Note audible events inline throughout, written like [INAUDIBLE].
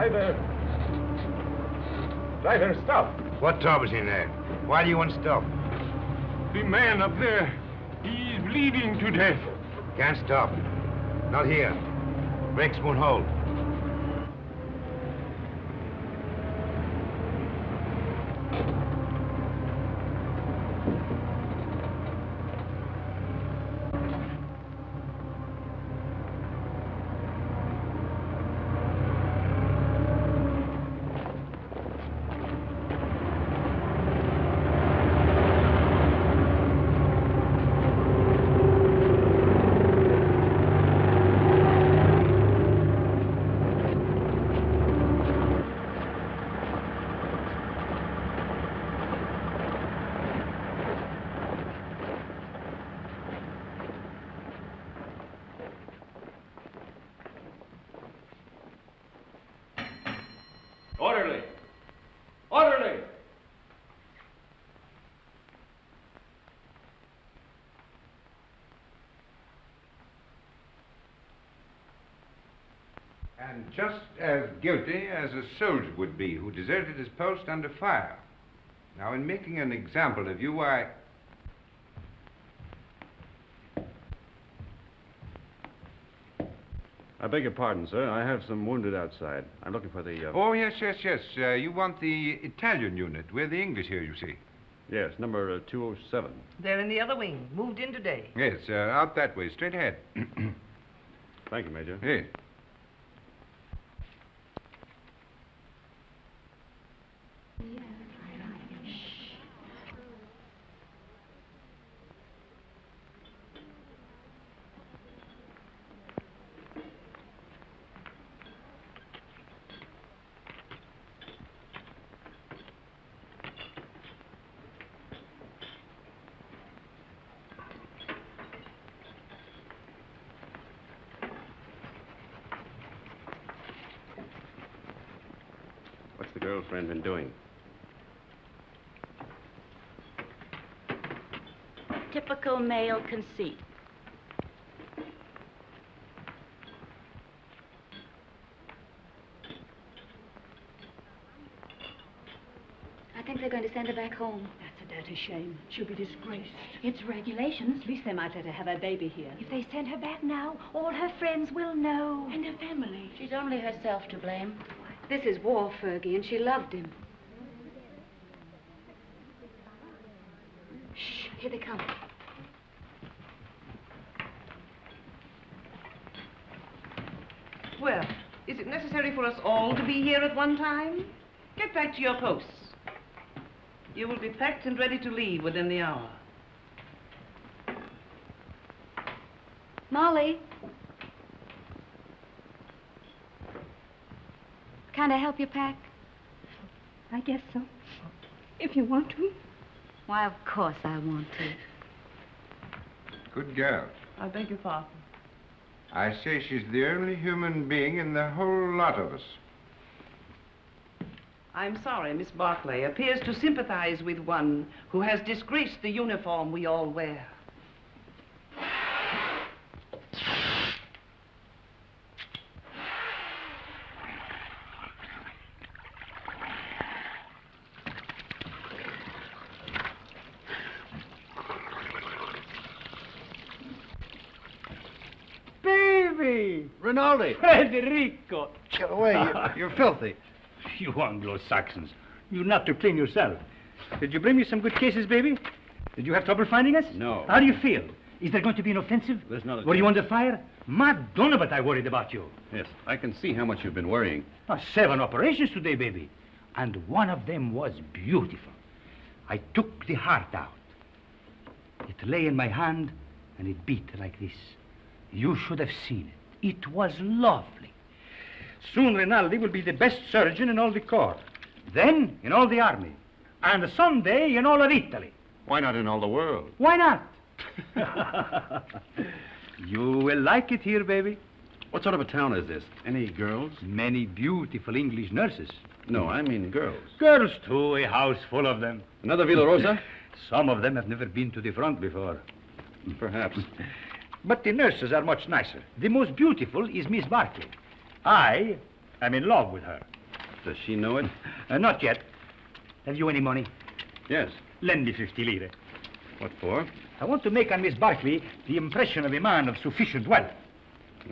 Driver. Driver, stop. What troubles in there? Why do you want to stop? The man up there, he's bleeding to death. Can't stop. Not here. Brakes won't hold. Just as guilty as a soldier would be who deserted his post under fire. Now, in making an example of you, I. I beg your pardon, sir. I have some wounded outside. I'm looking for the. Uh... Oh, yes, yes, yes. Uh, you want the Italian unit. We're the English here, you see. Yes, number uh, 207. They're in the other wing. Moved in today. Yes, uh, out that way, straight ahead. [CLEARS THROAT] Thank you, Major. yes. What's the girlfriend been doing? Typical male conceit. I think they're going to send her back home. That's a dirty shame. She'll be disgraced. It's regulations. At least they might let her have her baby here. If they send her back now, all her friends will know. And her family. She's only herself to blame. This is war, Fergie, and she loved him. Shh, here they come. Well, is it necessary for us all to be here at one time? Get back to your posts. You will be packed and ready to leave within the hour. Molly. Can I help you pack? I guess so. If you want to. Why, of course I want to. Good girl. I beg your pardon. I say she's the only human being in the whole lot of us. I'm sorry, Miss Barkley appears to sympathize with one who has disgraced the uniform we all wear. Baby! Rinaldi! Federico! Get away. You're, [LAUGHS] you're filthy. [LAUGHS] You Anglo-Saxons. You're not to clean yourself. Did you bring me some good cases, baby? Did you have trouble finding us? No. How do you feel? Is there going to be an offensive? There's not a Were you under fire? Madonna, but I worried about you. Yes, I can see how much you've been worrying. Seven operations today, baby. And one of them was beautiful. I took the heart out. It lay in my hand and it beat like this. You should have seen it. It was lovely. Soon Rinaldi will be the best surgeon in all the corps. Then in all the army. And someday in all of Italy. Why not in all the world? Why not? [LAUGHS] you will like it here, baby. What sort of a town is this? Any girls? Many beautiful English nurses. No, I mean girls. Girls, too, a house full of them. Another Villa Rosa? [LAUGHS] Some of them have never been to the front before. Perhaps. [LAUGHS] But the nurses are much nicer. The most beautiful is Miss Barkley. I I'm in love with her. Does she know it? [LAUGHS] Uh, not yet. Have you any money? Yes. Lend me 50 lire. What for? I want to make on Miss Barkley the impression of a man of sufficient wealth.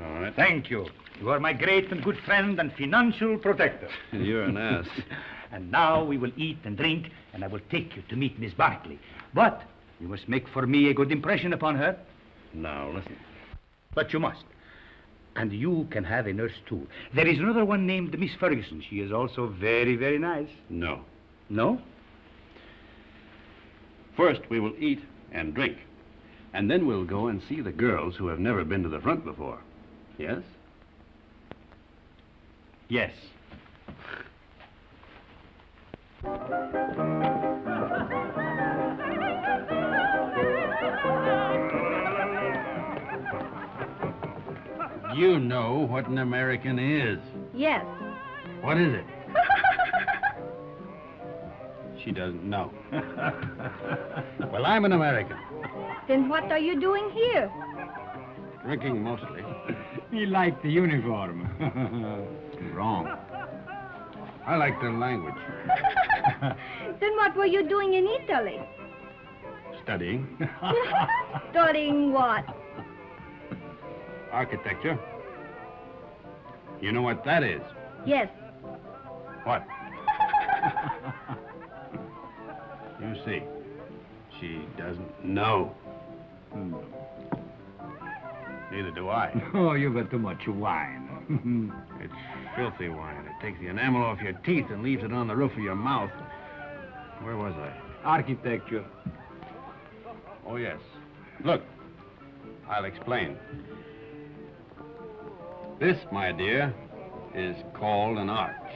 All right. Thank you. You are my great and good friend and financial protector. [LAUGHS] You're an ass. [LAUGHS] and now we will eat and drink, and I will take you to meet Miss Barkley. But you must make for me a good impression upon her. Now, listen. But you must. And you can have a nurse, too. There is another one named Miss Ferguson. She is also very, very nice. No. No? First, we will eat and drink. And then we'll go and see the girls who have never been to the front before. Yes? Yes. You know what an American is. Yes. What is it? [LAUGHS] She doesn't know. [LAUGHS] well, I'm an American. Then what are you doing here? Drinking mostly. [LAUGHS] He liked the uniform. Wrong. I like the language. then what were you doing in Italy? Studying. Studying what? Architecture. You know what that is? Yes. What? [LAUGHS] you see, she doesn't know. Hmm. Neither do I. [LAUGHS] Oh, you've got too much wine. [LAUGHS] It's filthy wine. It takes the enamel off your teeth and leaves it on the roof of your mouth. Where was I? Architecture. Oh, yes. Look, I'll explain. This, my dear, is called an arch.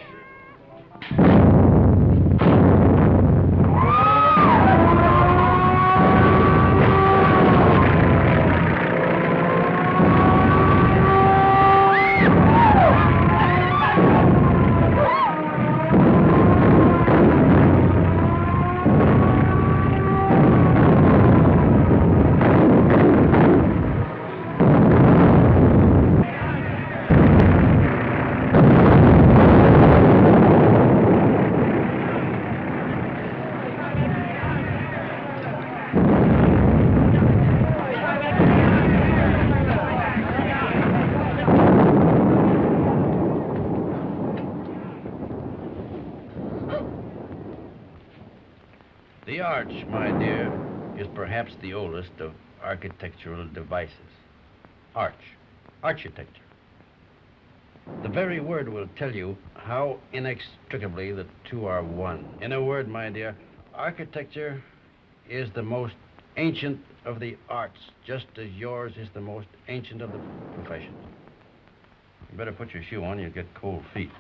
Architectural devices. Arch, architecture. The very word will tell you how inextricably the two are one. In a word, my dear, architecture is the most ancient of the arts, just as yours is the most ancient of the professions. You better put your shoe on, you'll get cold feet.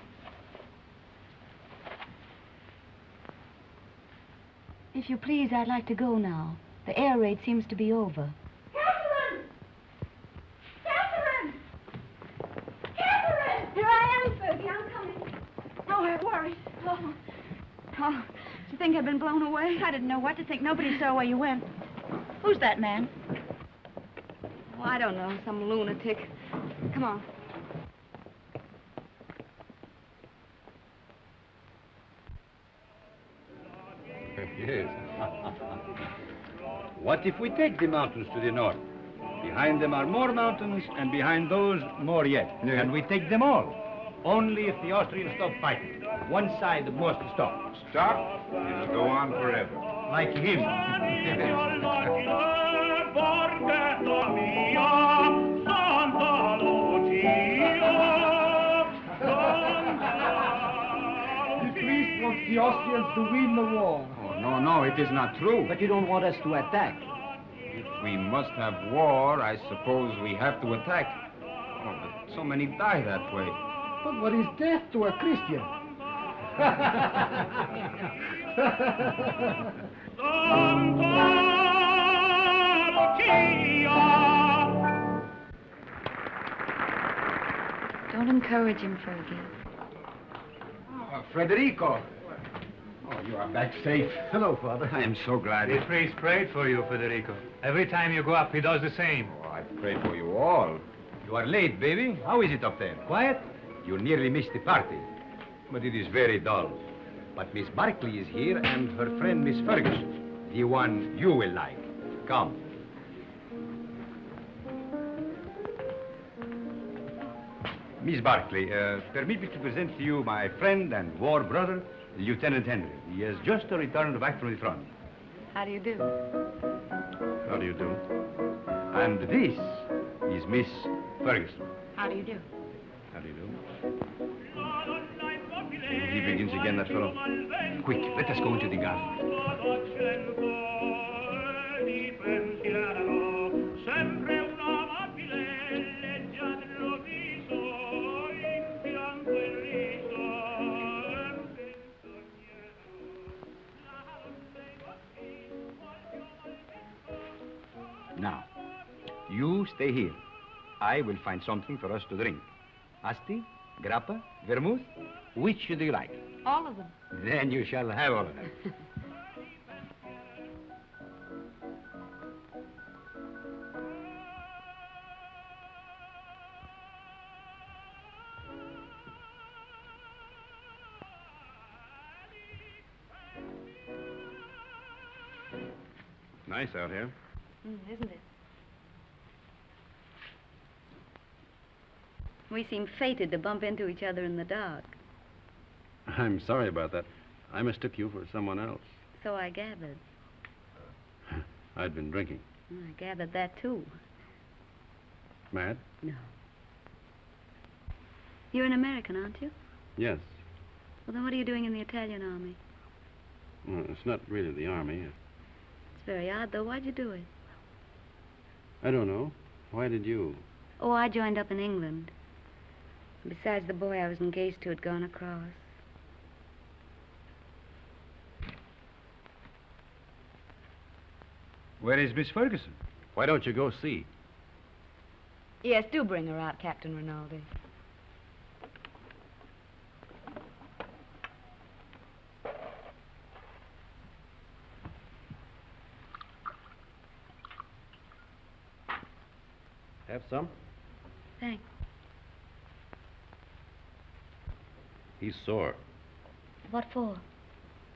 If you please, I'd like to go now. The air raid seems to be over. Catherine! Catherine! Catherine! Here I am, Fergie. I'm coming. Oh, I'm worried. Oh. Oh, you think I've been blown away? I didn't know what to think. Nobody saw where you went. Who's that man? Oh, I don't know. Some lunatic. Come on. [LAUGHS] Yes. [LAUGHS] what if we take the mountains to the north? Behind them are more mountains, and behind those, more yet. And we take them all. Only if the Austrians stop fighting. One side must stop. Stop? It'll go on forever. Like him. The priest wants the Austrians to win the war. Oh, no, no, it is not true. But you don't want us to attack. If we must have war, I suppose we have to attack. Oh, but so many die that way. But what is death to a Christian? Don't encourage him, Fergie. Oh, Federico. Oh, you are back safe. Hello, Father. I am so glad. The priest prayed for you, Federico. Every time you go up, he does the same. Oh, I pray for you all. You are late, baby. How is it up there? Quiet? You nearly missed the party. But it is very dull. But Miss Barkley is here and her friend Miss Ferguson. The one you will like. Come. Miss Barkley, uh, permit me to present to you my friend and war brother, Lieutenant Henry. He has just returned back from the front. How do you do? How do you do? And this is Miss Ferguson. How do you do? How do you do? He begins again, that fellow. Quick, let us go into the garden. You stay here. I will find something for us to drink. Asti, grappa, vermouth, which do you like? All of them. Then you shall have all of them. [LAUGHS] Nice out here. Mm, isn't it? We seem fated to bump into each other in the dark. I'm sorry about that. I mistook you for someone else. So I gathered. [LAUGHS] I'd been drinking. I gathered that too. Mad? No. You're an American, aren't you? Yes. Well, then what are you doing in the Italian army? Well, it's not really the army. It's very odd, though. Why'd you do it? I don't know. Why did you? Oh, I joined up in England. Besides, the boy I was engaged to had gone across. Where is Miss Ferguson? Why don't you go see? Yes, do bring her out, Captain Rinaldi. Have some? Thanks. He's sore. What for?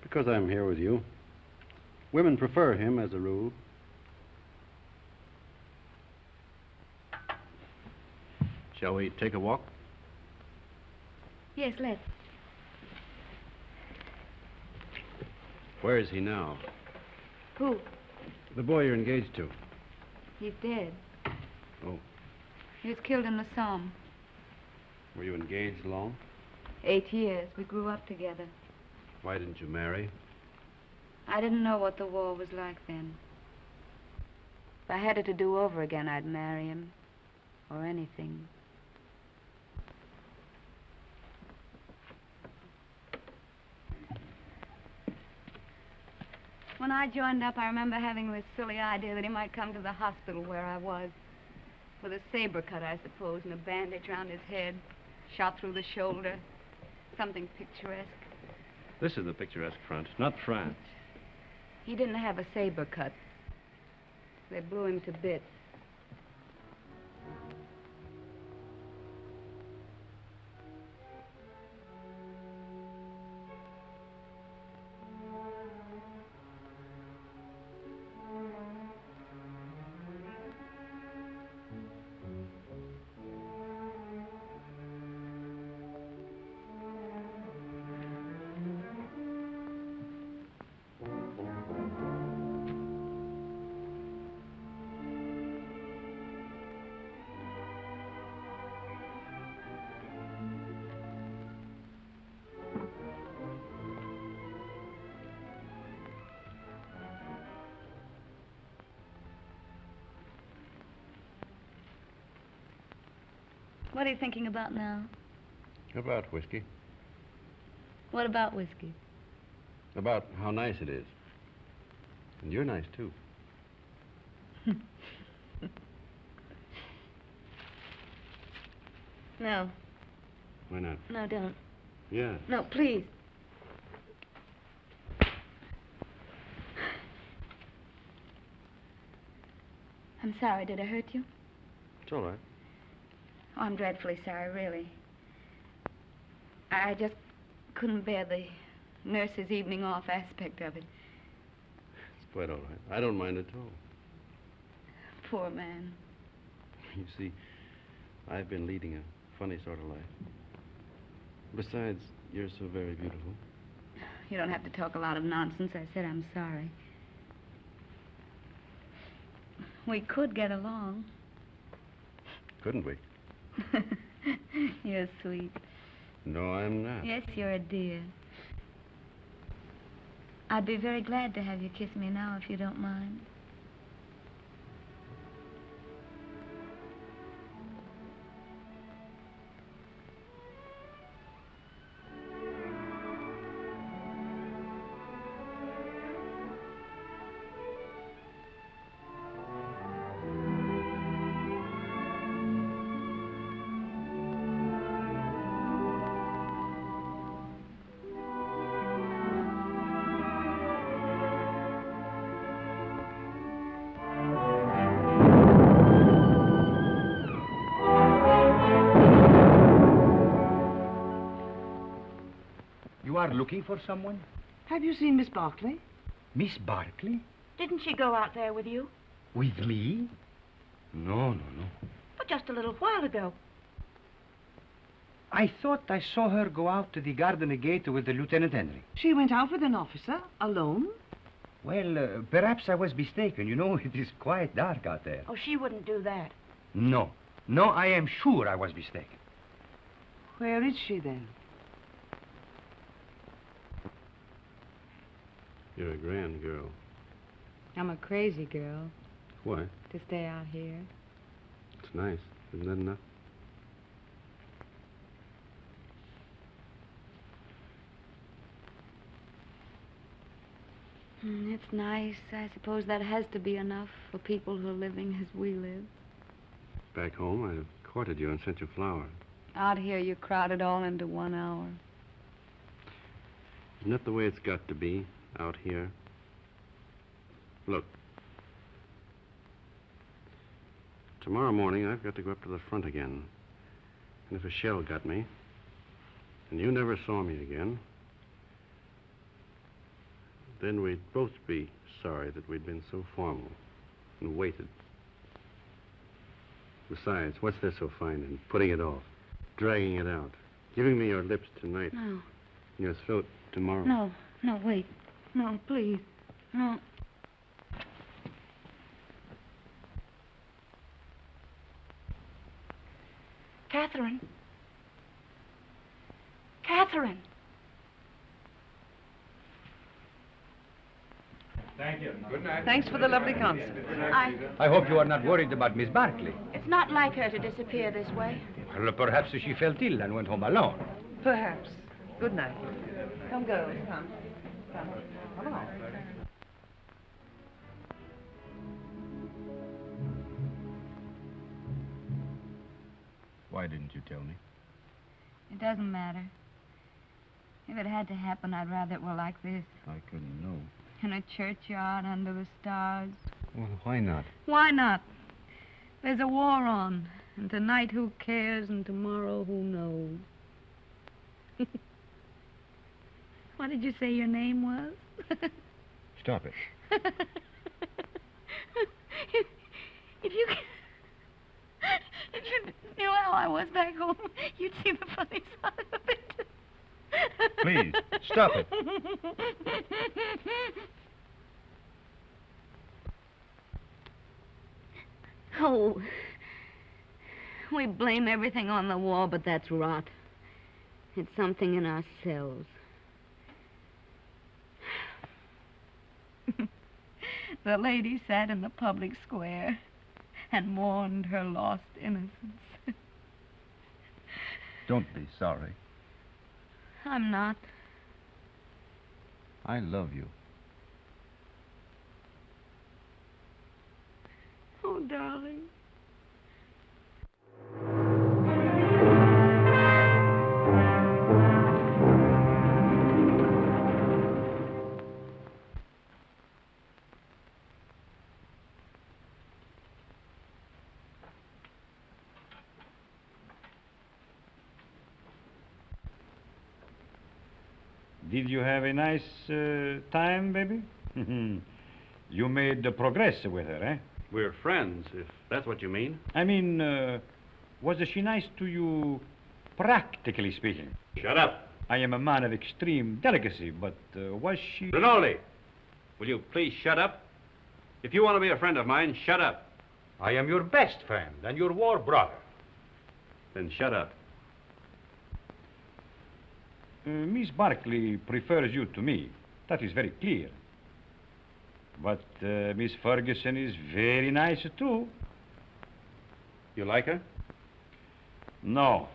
Because I'm here with you. Women prefer him as a rule. Shall we take a walk? Yes, let's. Where is he now? Who? The boy you're engaged to. He's dead. Oh. He was killed in the Somme. Were you engaged long? Eight years. We grew up together. Why didn't you marry? I didn't know what the war was like then. If I had it to do over again, I'd marry him. Or anything. When I joined up, I remember having this silly idea that he might come to the hospital where I was. With a saber cut, I suppose, and a bandage round his head. Shot through the shoulder. Something picturesque. This is the picturesque front, not France. He didn't have a saber cut. They blew him to bits. What are you thinking about now? About whiskey. What about whiskey? About how nice it is. And you're nice, too. [LAUGHS] No, Why not? no, don't. Yeah. No, please. [SIGHS] I'm sorry. Did I hurt you? It's all right. Oh, I'm dreadfully sorry, really. I just couldn't bear the nurse's evening off aspect of it. It's quite all right. I don't mind at all. Poor man. [LAUGHS] You see, I've been leading a funny sort of life. Besides, you're so very beautiful. [SIGHS] You don't have to talk a lot of nonsense. I said I'm sorry. We could get along. Couldn't we? [LAUGHS] You're sweet. No, I'm not. Yes, you're a dear. I'd be very glad to have you kiss me now if you don't mind. Are looking for someone? Have you seen Miss Barkley? Miss Barkley? Didn't she go out there with you? With me? No, no, no. But just a little while ago. I thought I saw her go out to the garden gate with the Lieutenant Henry. She went out with an officer, alone? Well, uh, perhaps I was mistaken. You know, [LAUGHS] it is quite dark out there. Oh, she wouldn't do that. No. No, I am sure I was mistaken. Where is she then? You're a grand girl. I'm a crazy girl Why? to stay out here. It's nice. Isn't that enough? Mm, it's nice. I suppose that has to be enough for people who are living as we live. Back home, I'd have courted you and sent you flowers. Out here, you crowd it all into one hour. Isn't that the way it's got to be out here? Look. Tomorrow morning, I've got to go up to the front again. And if a shell got me, and you never saw me again, then we'd both be sorry that we'd been so formal and waited. Besides, what's there so fine in putting it off, dragging it out, giving me your lips tonight, No, your throat tomorrow? no, no, wait. No, please. No. Catherine. Catherine. Thank you. Good night. Thanks for the lovely concert. I. I hope you are not worried about Miss Barkley. It's not like her to disappear this way. Well, perhaps she felt ill and went home alone. Perhaps. Good night. Come, girls. Come. Come. Come along. Why didn't you tell me? It doesn't matter. If it had to happen, I'd rather it were like this. I couldn't know. In a churchyard under the stars. Well, why not? Why not? There's a war on. And tonight, who cares? And tomorrow, who knows? What did you say your name was? Stop it. if, [LAUGHS] if you if you knew how I was back home, you'd see the funny side of it. Please, stop it. Oh, we blame everything on the war, but that's rot. It's something in ourselves. [LAUGHS] the lady sat in the public square and mourned her lost innocence. [LAUGHS] Don't be sorry. I'm not. I love you. Oh, darling. Did you have a nice uh, time, baby? [LAUGHS] you made uh, progress with her, eh? We're friends, if that's what you mean. I mean, uh, was she nice to you, practically speaking? Shut up. I am a man of extreme delicacy, but uh, was she... Rinaldi, will you please shut up? If you want to be a friend of mine, shut up. I am your best friend and your war brother. Then shut up. Uh, Miss Barkley prefers you to me. That is very clear. But uh, Miss Ferguson is very nice, too. You like her? No.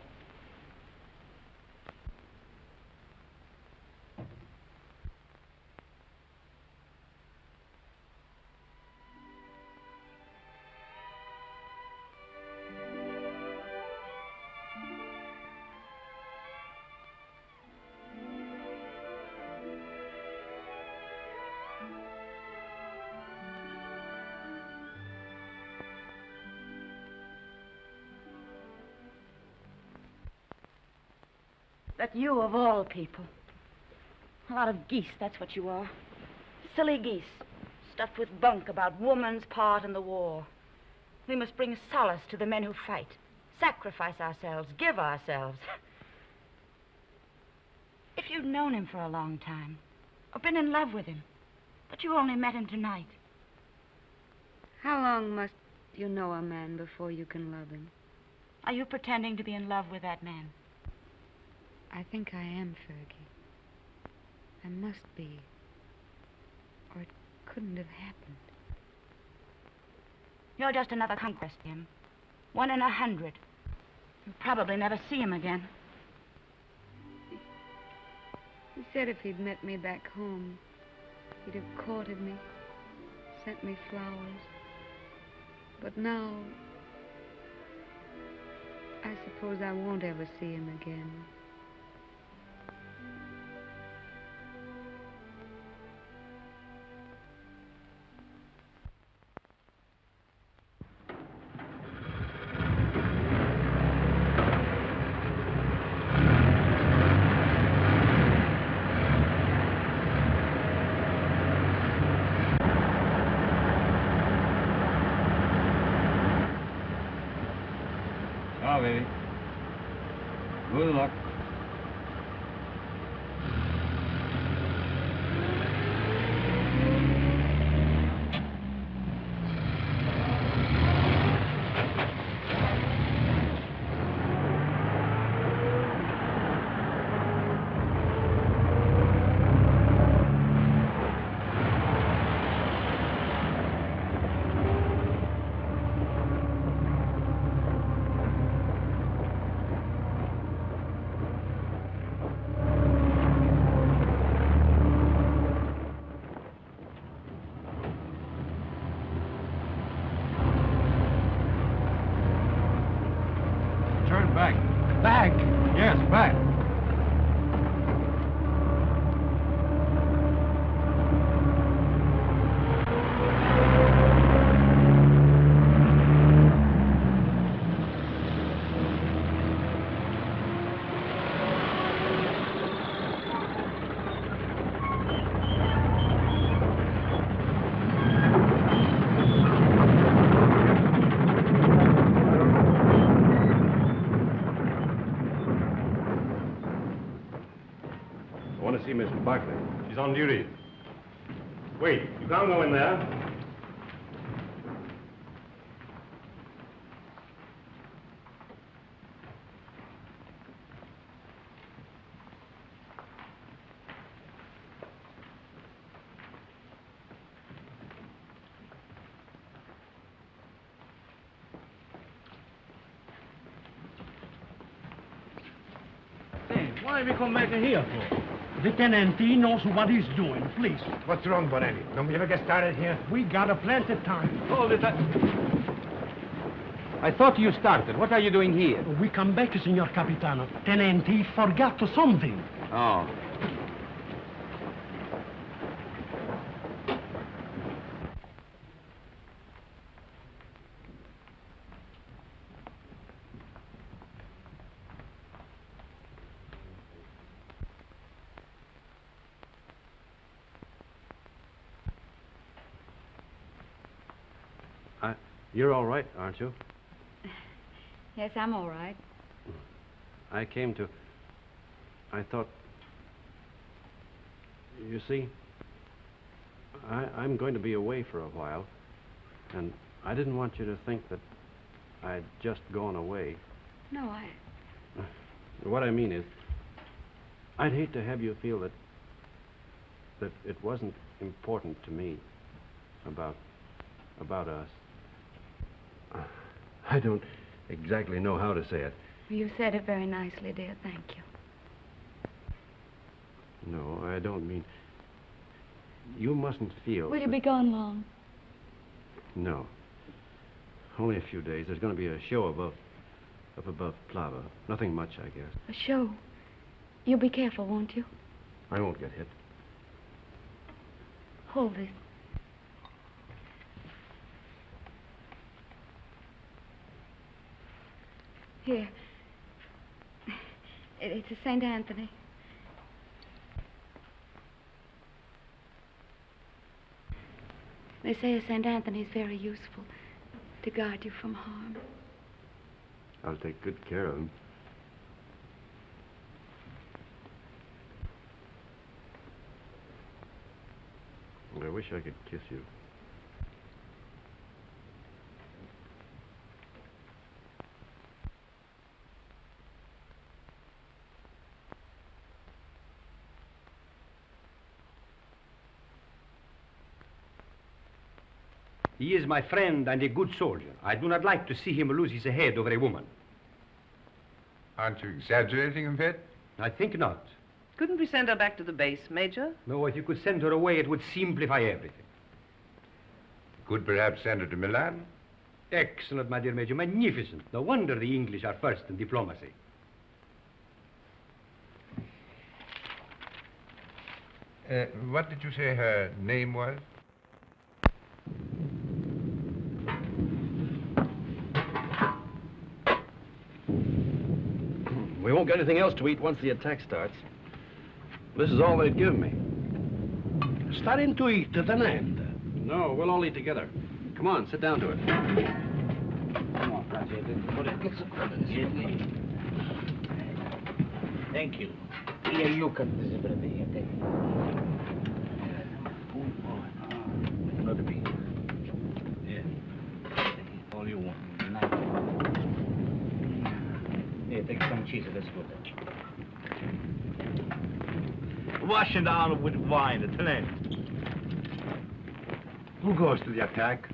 That you of all people. A lot of geese, that's what you are. Silly geese, stuffed with bunk about woman's part in the war. We must bring solace to the men who fight, sacrifice ourselves, give ourselves. [LAUGHS] if you'd known him for a long time, or been in love with him, but you only met him tonight, How long must you know a man before you can love him? are you pretending to be in love with that man? I think I am, Fergie. I must be. Or it couldn't have happened. You're just another conquest, Jim. One in a hundred. You'll probably never see him again. He said if he'd met me back home, he'd have courted me, sent me flowers. But now, I suppose I won't ever see him again. On duty. Wait, you can't go in there. Why we come back here for? He knows what he's doing, please. What's wrong, Bonetti? Don't we ever get started here? We got a plenty of time. Hold it. Up. I thought you started. What are you doing here? We come back, Signor Capitano. Tenente he forgot something. Oh. You're all right, aren't you? Yes, I'm all right. I came to. I thought. You see, I, I'm going to be away for a while, and I didn't want you to think that I'd just gone away. No, I. What I mean is, I'd hate to have you feel that that it wasn't important to me about about us. I don't exactly know how to say it. You said it very nicely, dear. Thank you. No, I don't mean. You mustn't feel. Will you be gone long? No. Only a few days. There's going to be a show above, up above Plava. Nothing much, I guess. A show. You'll be careful, won't you? I won't get hit. Hold this. Here. It- It's a St. Anthony. They say a St. Anthony's very useful to guard you from harm. I'll take good care of him. I wish I could kiss you. He is my friend and a good soldier. I do not like to see him lose his head over a woman. Aren't you exaggerating a bit? I think not. Couldn't we send her back to the base, Major? No, if you could send her away, it would simplify everything. Could perhaps send her to Milan? Excellent, my dear Major. Magnificent. No wonder the English are first in diplomacy. Uh, what did you say her name was? We won't get anything else to eat once the attack starts. This is all they'd give me. Starting to eat at an end. No, we'll all eat together. Come on, sit down to it. Come on, Thank you. Here, you cut this bread it. Oh, ah, another piece. Yeah. All you want. Nice. Here, take some cheese. Let's go there. Wash it down with wine at an end. Who goes to the attack?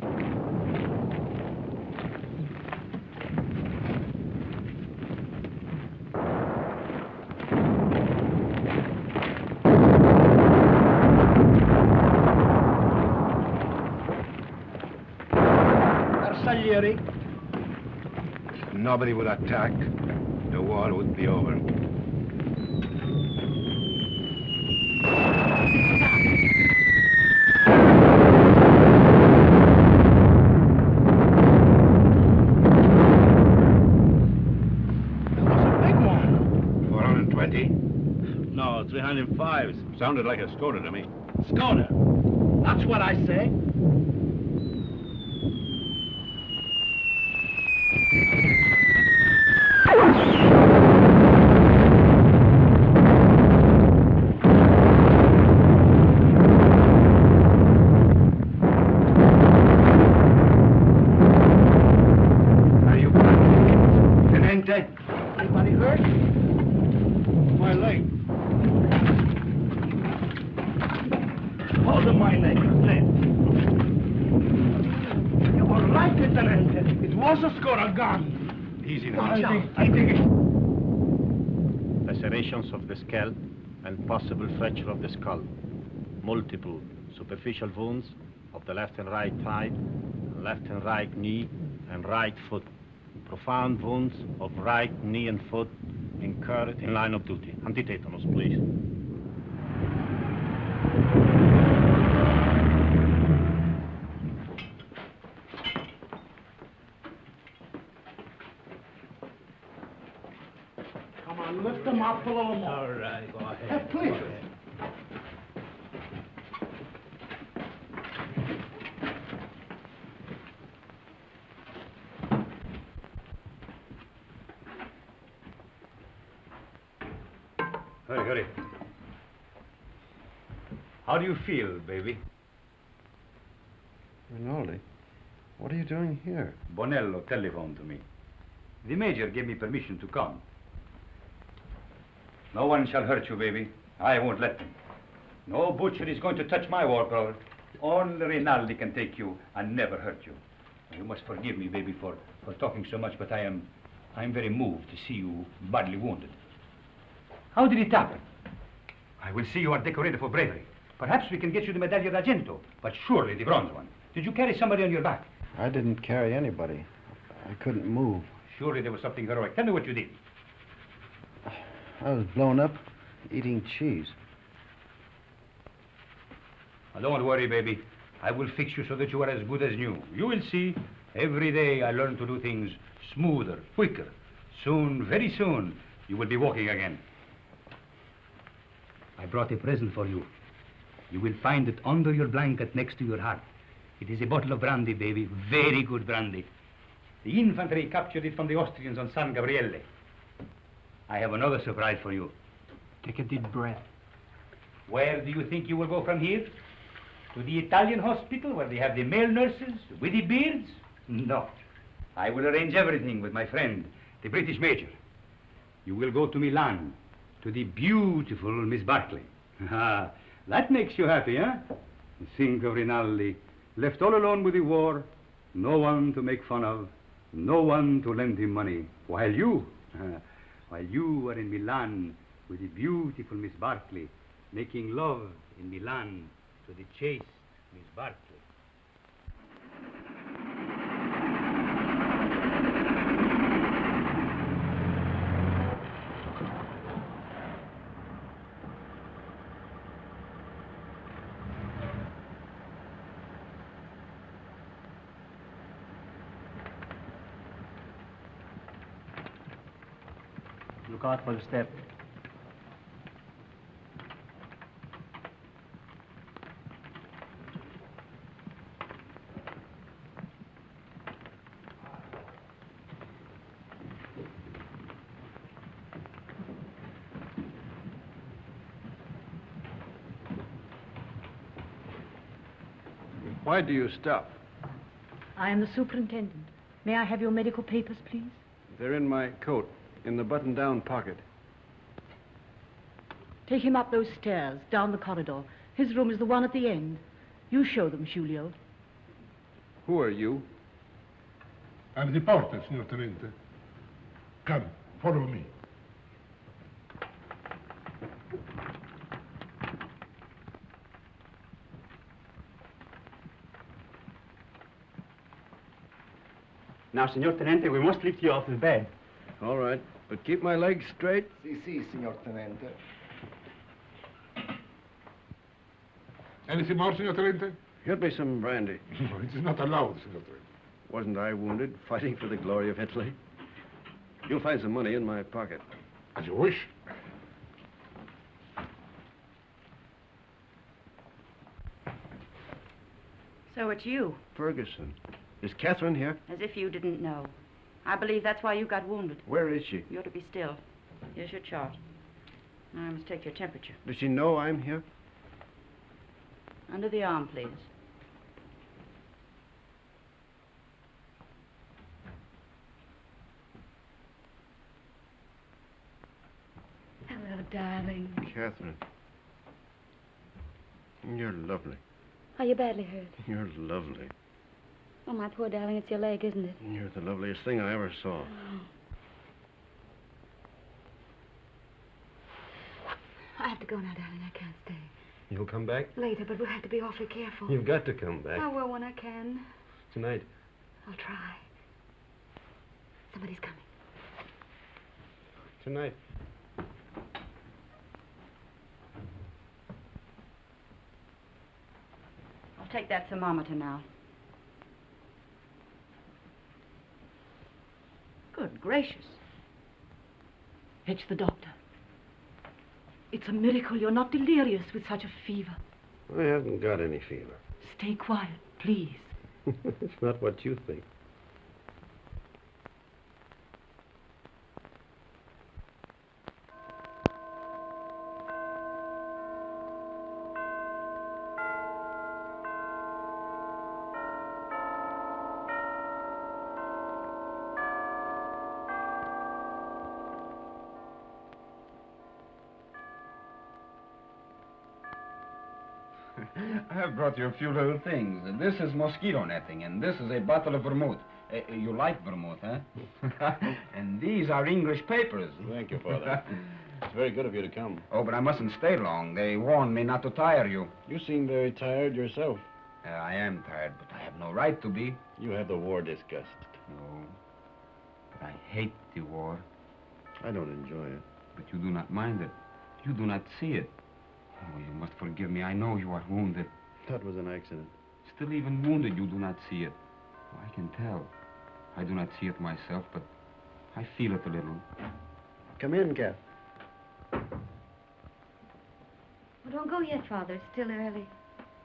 Bersaglieri. Nobody would attack. War would be over. Big one. 420? No, 305. Sounded like a Skoda to me. Skoda. That's what I say. Are you Tenente? Anybody hurt? My leg. Hold on my neck, Clint. You were right, Lieutenant. It was a Skoda gun. Easy I now. think, I think it... lacerations of the scalp and possible fracture of the skull, multiple superficial wounds of the left and right thigh, left and right knee, and right foot, profound wounds of right knee and foot incurred in line of duty. Antitetanus, please. and lift them up a little more. All right. Go ahead. Yeah, please. Go ahead. Hurry, hurry. How do you feel, baby? Rinaldi, what are you doing here? Bonello telephoned to me. The major gave me permission to come. No one shall hurt you, baby. I won't let them. No butcher is going to touch my war brother. Only Rinaldi can take you and never hurt you. You must forgive me, baby, for, for talking so much, but I am I am very moved to see you badly wounded. How did it happen? I will see you are decorated for bravery. Perhaps we can get you the Medaglia d'Argento, but surely the bronze one. Did you carry somebody on your back? I didn't carry anybody. I couldn't move. Surely there was something heroic. Tell me what you did. I was blown up eating cheese. Now, don't worry, baby. I will fix you so that you are as good as new. You will see. Every day I learn to do things smoother, quicker. Soon, very soon, you will be walking again. I brought a present for you. You will find it under your blanket next to your heart. It is a bottle of brandy, baby. Very good brandy. The infantry captured it from the Austrians on San Gabriele. I have another surprise for you. Take a deep breath. Where do you think you will go from here? To the Italian hospital where they have the male nurses with the beards? No. I will arrange everything with my friend, the British major. You will go to Milan, to the beautiful Miss Barkley. [LAUGHS] Ah, that makes you happy, huh? Think of Rinaldi, left all alone with the war, no one to make fun of, no one to lend him money, while you, [LAUGHS] while you were in Milan with the beautiful Miss Barkley, making love in Milan to the chaste Miss Barkley. Look out for the step. Why do you stop? I am the superintendent. May I have your medical papers, please? They're in my coat, in the button-down pocket. Take him up those stairs, down the corridor. His room is the one at the end. You show them, Julio. Who are you? I'm the porter, signor Tenente. Come, follow me. Now, Signor Tenente, we must lift you off the bed. All right, but keep my legs straight. Sì, sì, signor Tenente. Anything more, signor Tenente? Get me some brandy. [LAUGHS] No, it is not allowed, signor Tenente. Wasn't I wounded fighting for the glory of Italy? You'll find some money in my pocket. As you wish. So it's you, Ferguson. Is Catherine here? as if you didn't know. I believe that's why you got wounded. Where is she? You ought to be still. Here's your chart. I must take your temperature. Does she know I'm here? Under the arm, please. Hello, darling. Catherine. You're lovely. Are you badly hurt? You're lovely. Oh, my poor darling, it's your leg, isn't it? You're the loveliest thing I ever saw. I have to go now, darling. I can't stay. You'll come back? Later, but we'll have to be awfully careful. You've got to come back. I will when I can. Tonight. I'll try. Somebody's coming. Tonight. I'll take that thermometer now. Good gracious. It's the doctor. It's a miracle you're not delirious with such a fever. I haven't got any fever. Stay quiet, please. [LAUGHS] it's not what you think. I have brought you a few little things. This is mosquito netting, and this is a bottle of vermouth. Uh, you like vermouth, huh? [LAUGHS] and these are English papers. Thank you, Father. It's very good of you to come. Oh, but I mustn't stay long. They warned me not to tire you. You seem very tired yourself. Uh, I am tired, but I have no right to be. You have the war disgust. No. But I hate the war. I don't enjoy it. But you do not mind it. You do not see it. Oh, you must forgive me. I know you are wounded. That was an accident. Still, even wounded, you do not see it. Oh, I can tell. I do not see it myself, but I feel it a little. Come in, Kath. Well, don't go yet, Father. It's still early.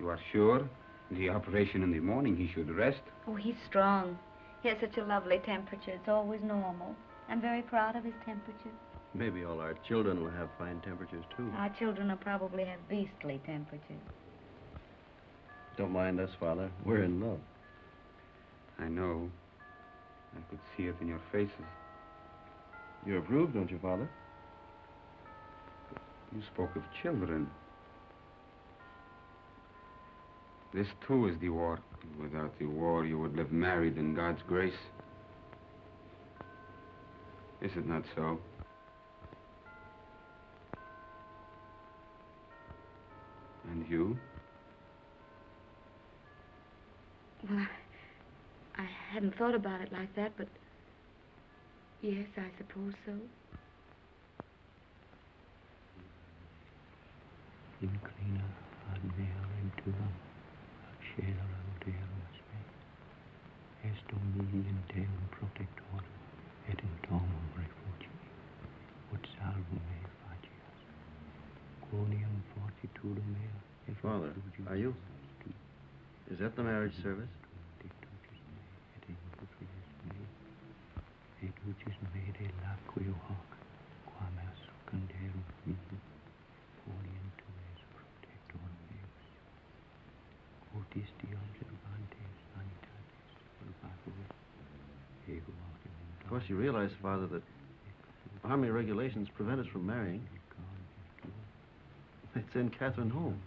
You are sure? The operation in the morning, he should rest. Oh, he's strong. He has such a lovely temperature. It's always normal. I'm very proud of his temperature. Maybe all our children will have fine temperatures, too. Our children will probably have beastly temperatures. Don't mind us, Father. We're in love. I know. I could see it in your faces. You approve, don't you, Father? You spoke of children. This, too, is the war. Without the war, you would live married in God's grace. Is it not so? And you? Well, I, hadn't thought about it like that, but yes, I suppose so. Ego Of course, you realize, Father, that army regulations prevent us from marrying. They'd send Catherine home.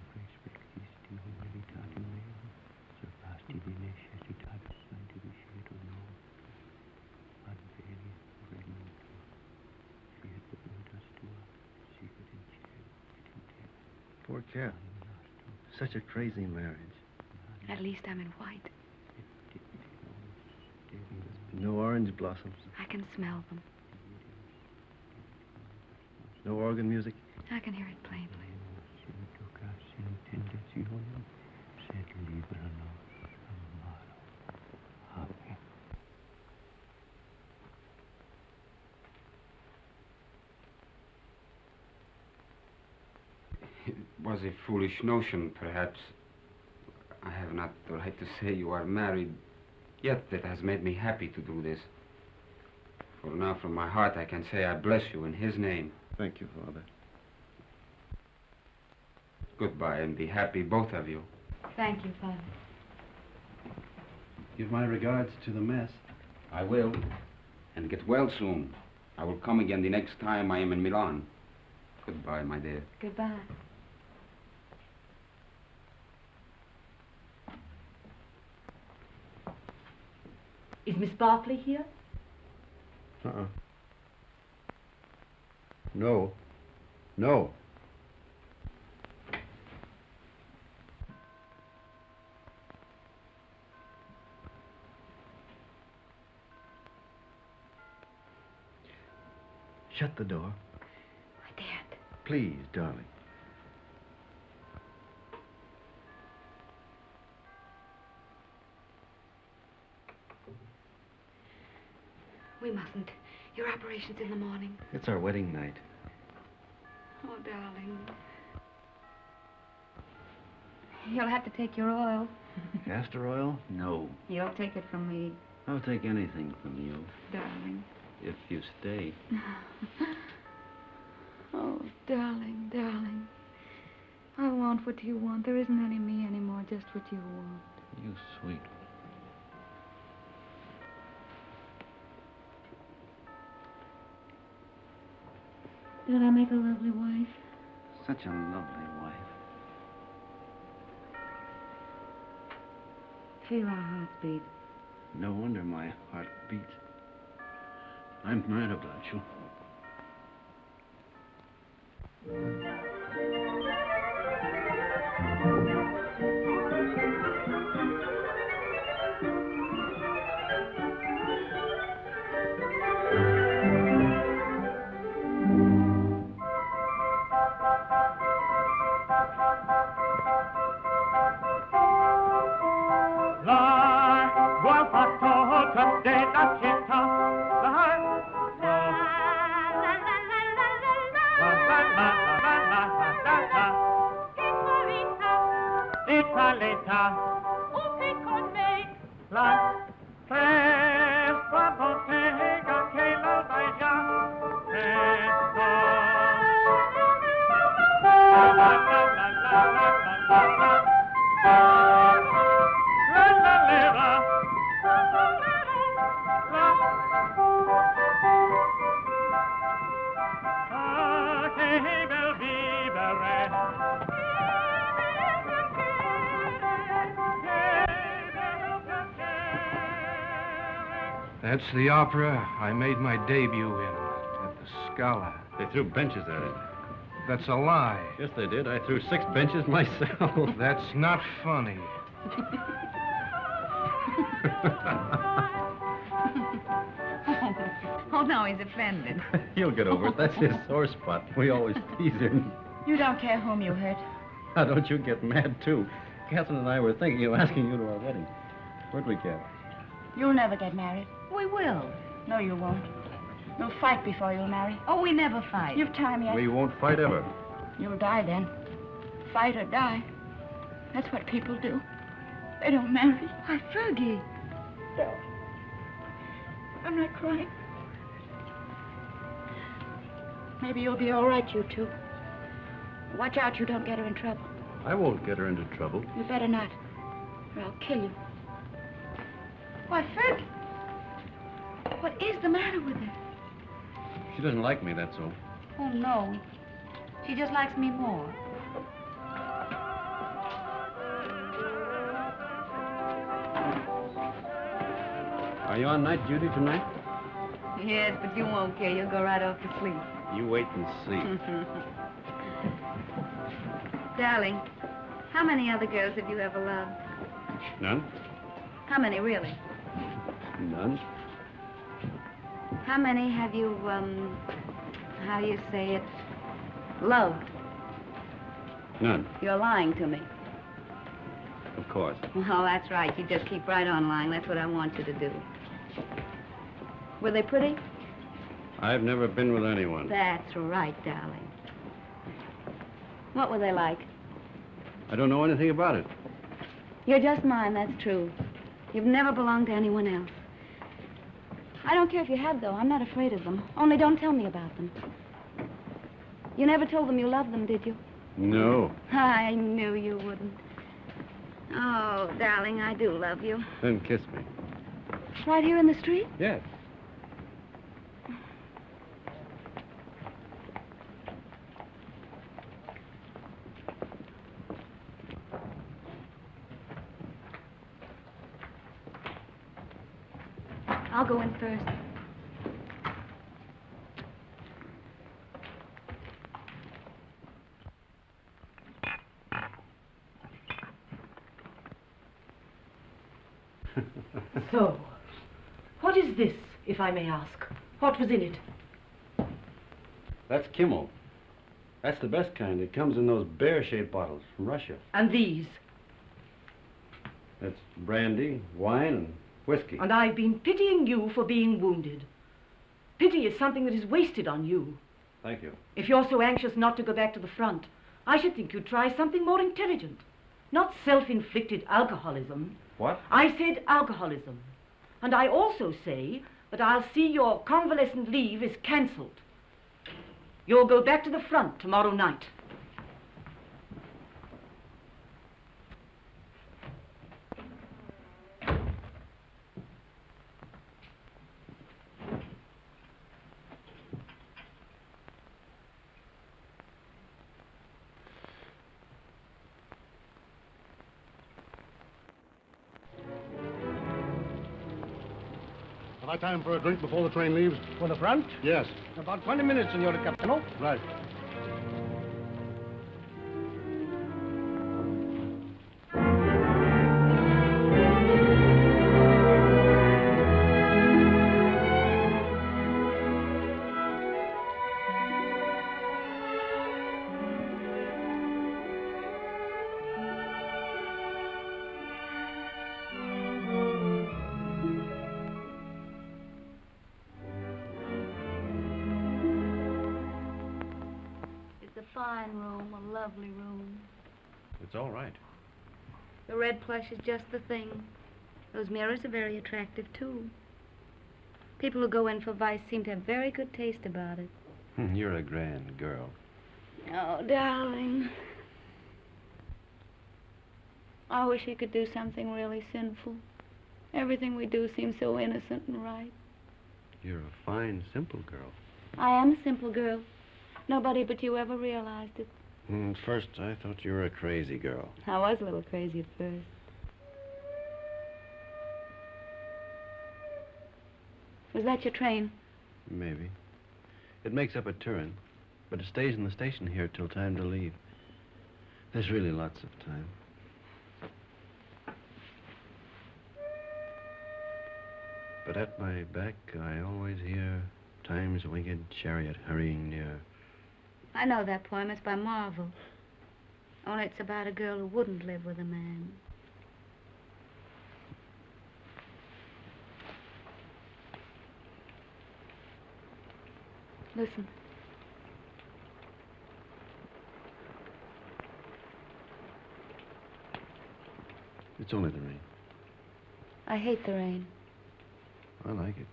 Crazy marriage. At least I'm in white. No orange blossoms. I can smell them. No organ music. I can hear it plainly. Ducas in tentationem, sed libera nos a malo. Amen. It was a foolish notion, perhaps. I have not the right to say you are married, yet it has made me happy to do this. For now, from my heart, I can say I bless you in his name. Thank you, Father. Goodbye, and be happy, both of you. Thank you, Father. Give my regards to the mess. I will. And get well soon. I will come again the next time I am in Milan. Goodbye, my dear. Goodbye. Is Miss Barkley here? Uh-uh. No. No. Shut the door. I can't. Please, darling. We mustn't. Your operation's in the morning. It's our wedding night. Oh, darling. You'll have to take your oil. [LAUGHS] Castor oil? No. You'll take it from me, I'll take anything from you darling. if you stay. [LAUGHS] Oh, darling, darling. I want what you want. There isn't any me anymore, just what you want. You sweet. Don't I make a lovely wife? Such a lovely wife. Feel our hearts beat. No wonder my heart beats. I'm mad about you. That's the opera I made my debut in at the Scala. They threw benches at it. That's a lie. Yes, they did. I threw six benches [LAUGHS] myself. [LAUGHS] That's not funny. [LAUGHS] oh, no, he's offended. He'll get over it. That's his sore spot. We always tease him. You don't care whom you hurt. Now, don't you get mad, too. Catherine and I were thinking of asking you to our wedding. Where'd we get? You'll never get married. We will. No, you won't. You'll fight before you'll marry. Oh, we never fight. You've time yet. We won't fight ever. You'll die then. Fight or die. That's what people do. They don't marry. Why, Fergie. No. I'm not crying. Maybe you'll be all right, you two. Watch out you don't get her in trouble. I won't get her into trouble. You better not, or I'll kill you. Why, Fergie. What is the matter with her? She doesn't like me, that's all. Oh, no. She just likes me more. Are you on night duty tonight? Yes, but you won't care. You'll go right off to sleep. You wait and see. [LAUGHS] Darling, how many other girls have you ever loved? None? How many, really? None? How many have you, um, how do you say it, loved? None, You're lying to me. of course. Well, that's right. You just keep right on lying. That's what I want you to do. Were they pretty? I've never been with anyone. That's right, darling. What were they like? I don't know anything about it. You're just mine, that's true. You've never belonged to anyone else. I don't care if you had, though. I'm not afraid of them. Only don't tell me about them. You never told them you loved them, did you? No. I knew you wouldn't. Oh, darling, I do love you. Then kiss me. Right here in the street? Yes. I'll go in first. So, what is this, if I may ask? What was in it? That's Kümmel. That's the best kind. It comes in those bear-shaped bottles from Russia. And these? That's brandy, wine, and whiskey. And I've been pitying you for being wounded. Pity is something that is wasted on you. Thank you. If you're so anxious not to go back to the front, I should think you'd try something more intelligent. Not self-inflicted alcoholism. What? I said alcoholism. And I also say that I'll see your convalescent leave is cancelled. You'll go back to the front tomorrow night. Have I time for a drink before the train leaves? For the front? Yes. About 20 minutes, Signor Capitano. Right. The is just the thing. Those mirrors are very attractive, too. People who go in for vice seem to have very good taste about it. You're a grand girl. Oh, darling. I wish you could do something really sinful. Everything we do seems so innocent and right. You're a fine, simple girl. I am a simple girl. Nobody but you ever realized it. Hmm, At first, I thought you were a crazy girl. I was a little crazy at first. Was that your train? Maybe. It makes up a turn, but it stays in the station here till time to leave. There's really lots of time. But at my back, I always hear Time's winged chariot hurrying near. I know that poem. It's by Marvell. Only it's about a girl who wouldn't live with a man. Listen. It's only the rain. I hate the rain. I like it.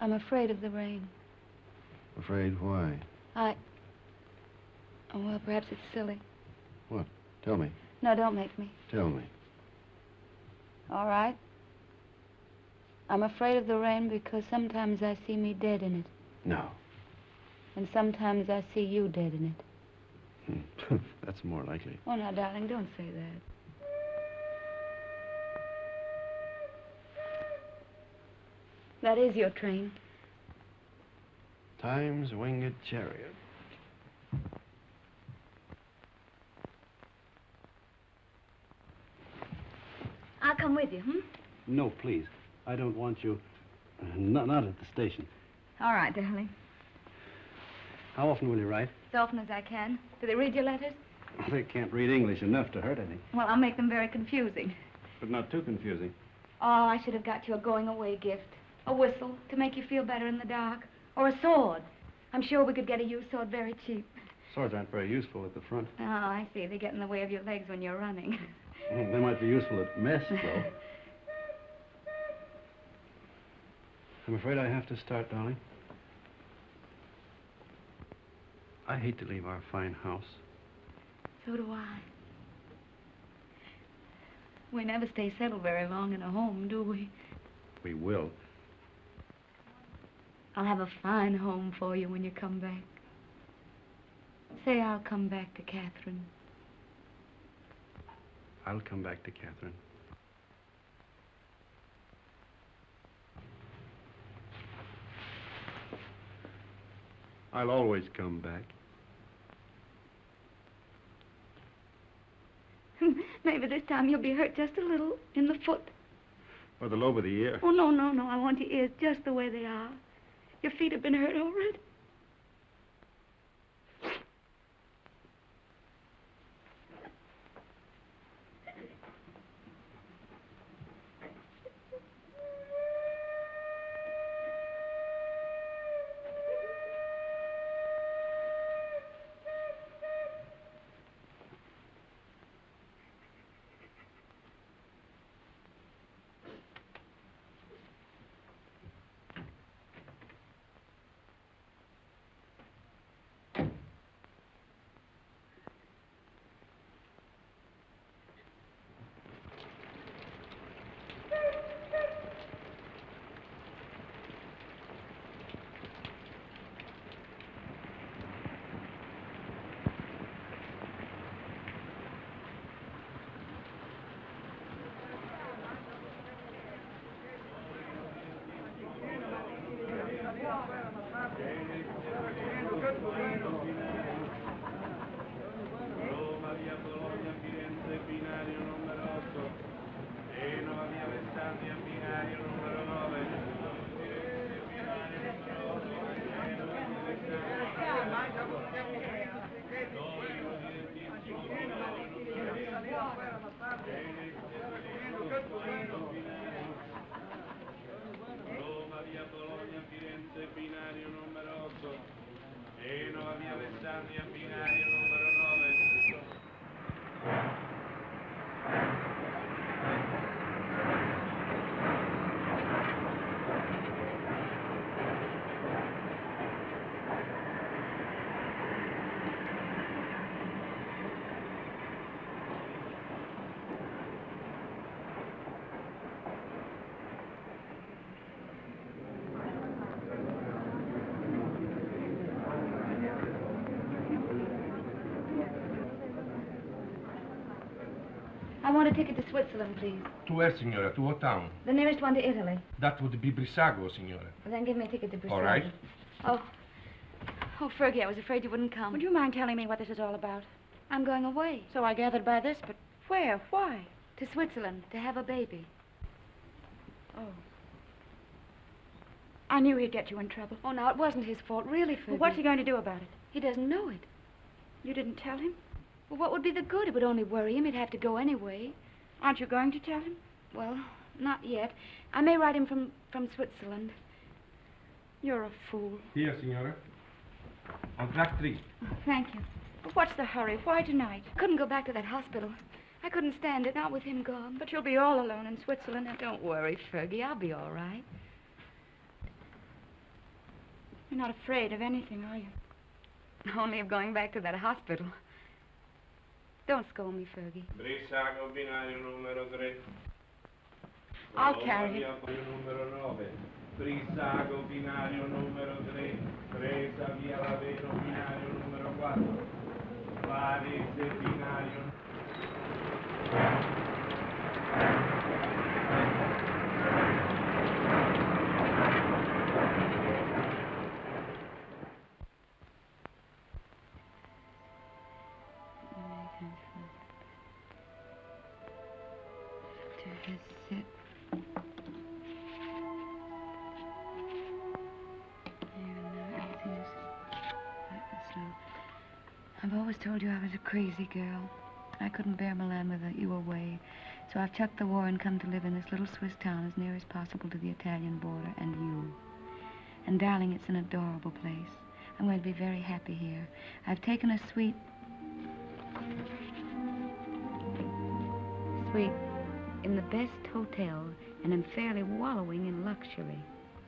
I'm afraid of the rain. Afraid why? I. Oh, well, perhaps it's silly. What? Tell me. No, don't make me. Tell me. All right. I'm afraid of the rain because sometimes I see me dead in it, No. And sometimes I see you dead in it. Hmm. [LAUGHS] That's more likely. Oh, now, darling, don't say that. That is your train. Time's winged chariot. I'll come with you, hmm? No, please. I don't want you. Uh, not, not at the station. All right, darling. How often will you write? As often as I can. Do they read your letters? They can't read English enough to hurt any, Well, I'll make them very confusing. but not too confusing. Oh, I should have got you a going away gift. A whistle to make you feel better in the dark. Or a sword. I'm sure we could get a used sword very cheap. Swords aren't very useful at the front. Oh, I see. They get in the way of your legs when you're running. Mm, They might be useful at mess, though. [LAUGHS] I'm afraid I have to start, darling. I hate to leave our fine house. So do I. We never stay settled very long in a home, do we? We will. I'll have a fine home for you when you come back. Say I'll come back to Catherine. I'll come back to Catherine. I'll always come back. Maybe this time you'll be hurt just a little in the foot. Or the lobe of the ear. Oh, no, no, no. I want your ears just the way they are. Your feet have been hurt over Deno la mia vent'anni a binario. Want a ticket to Switzerland, please. To where, signora? To what town? The nearest one to Italy. That would be Brissago, signora. Well, then give me a ticket to Brissago. All right. Oh. Oh, Fergie, I was afraid you wouldn't come. Would you mind telling me what this is all about? I'm going away. So I gathered by this, but where? Why? To Switzerland to have a baby. Oh. I knew he'd get you in trouble. Oh, now, it wasn't his fault, really, Fergie. Well, what's he going to do about it? He doesn't know it. You didn't tell him? Well, what would be the good? It would only worry him. He'd have to go anyway. Aren't you going to tell him? Well, not yet. I may write him from, from Switzerland. You're a fool. Here, signora. On track three. Thank you. But what's the hurry? Why tonight? I couldn't go back to that hospital. I couldn't stand it, not with him gone. But you'll be all alone in Switzerland. Now, don't worry, Fergie. I'll be all right. You're not afraid of anything, are you? Only of going back to that hospital. Don't scold me, Fergie. Brissago binario numero 3. I'll carry it. numero 9. Brissago binario numero 3. Presa via Laveno binario numero 4. Varese binario crazy girl. I couldn't bear Milan without you away. So I've chucked the war and come to live in this little Swiss town as near as possible to the Italian border and you. And darling, it's an adorable place. I'm going to be very happy here. I've taken a suite. Suite in the best hotel and am fairly wallowing in luxury.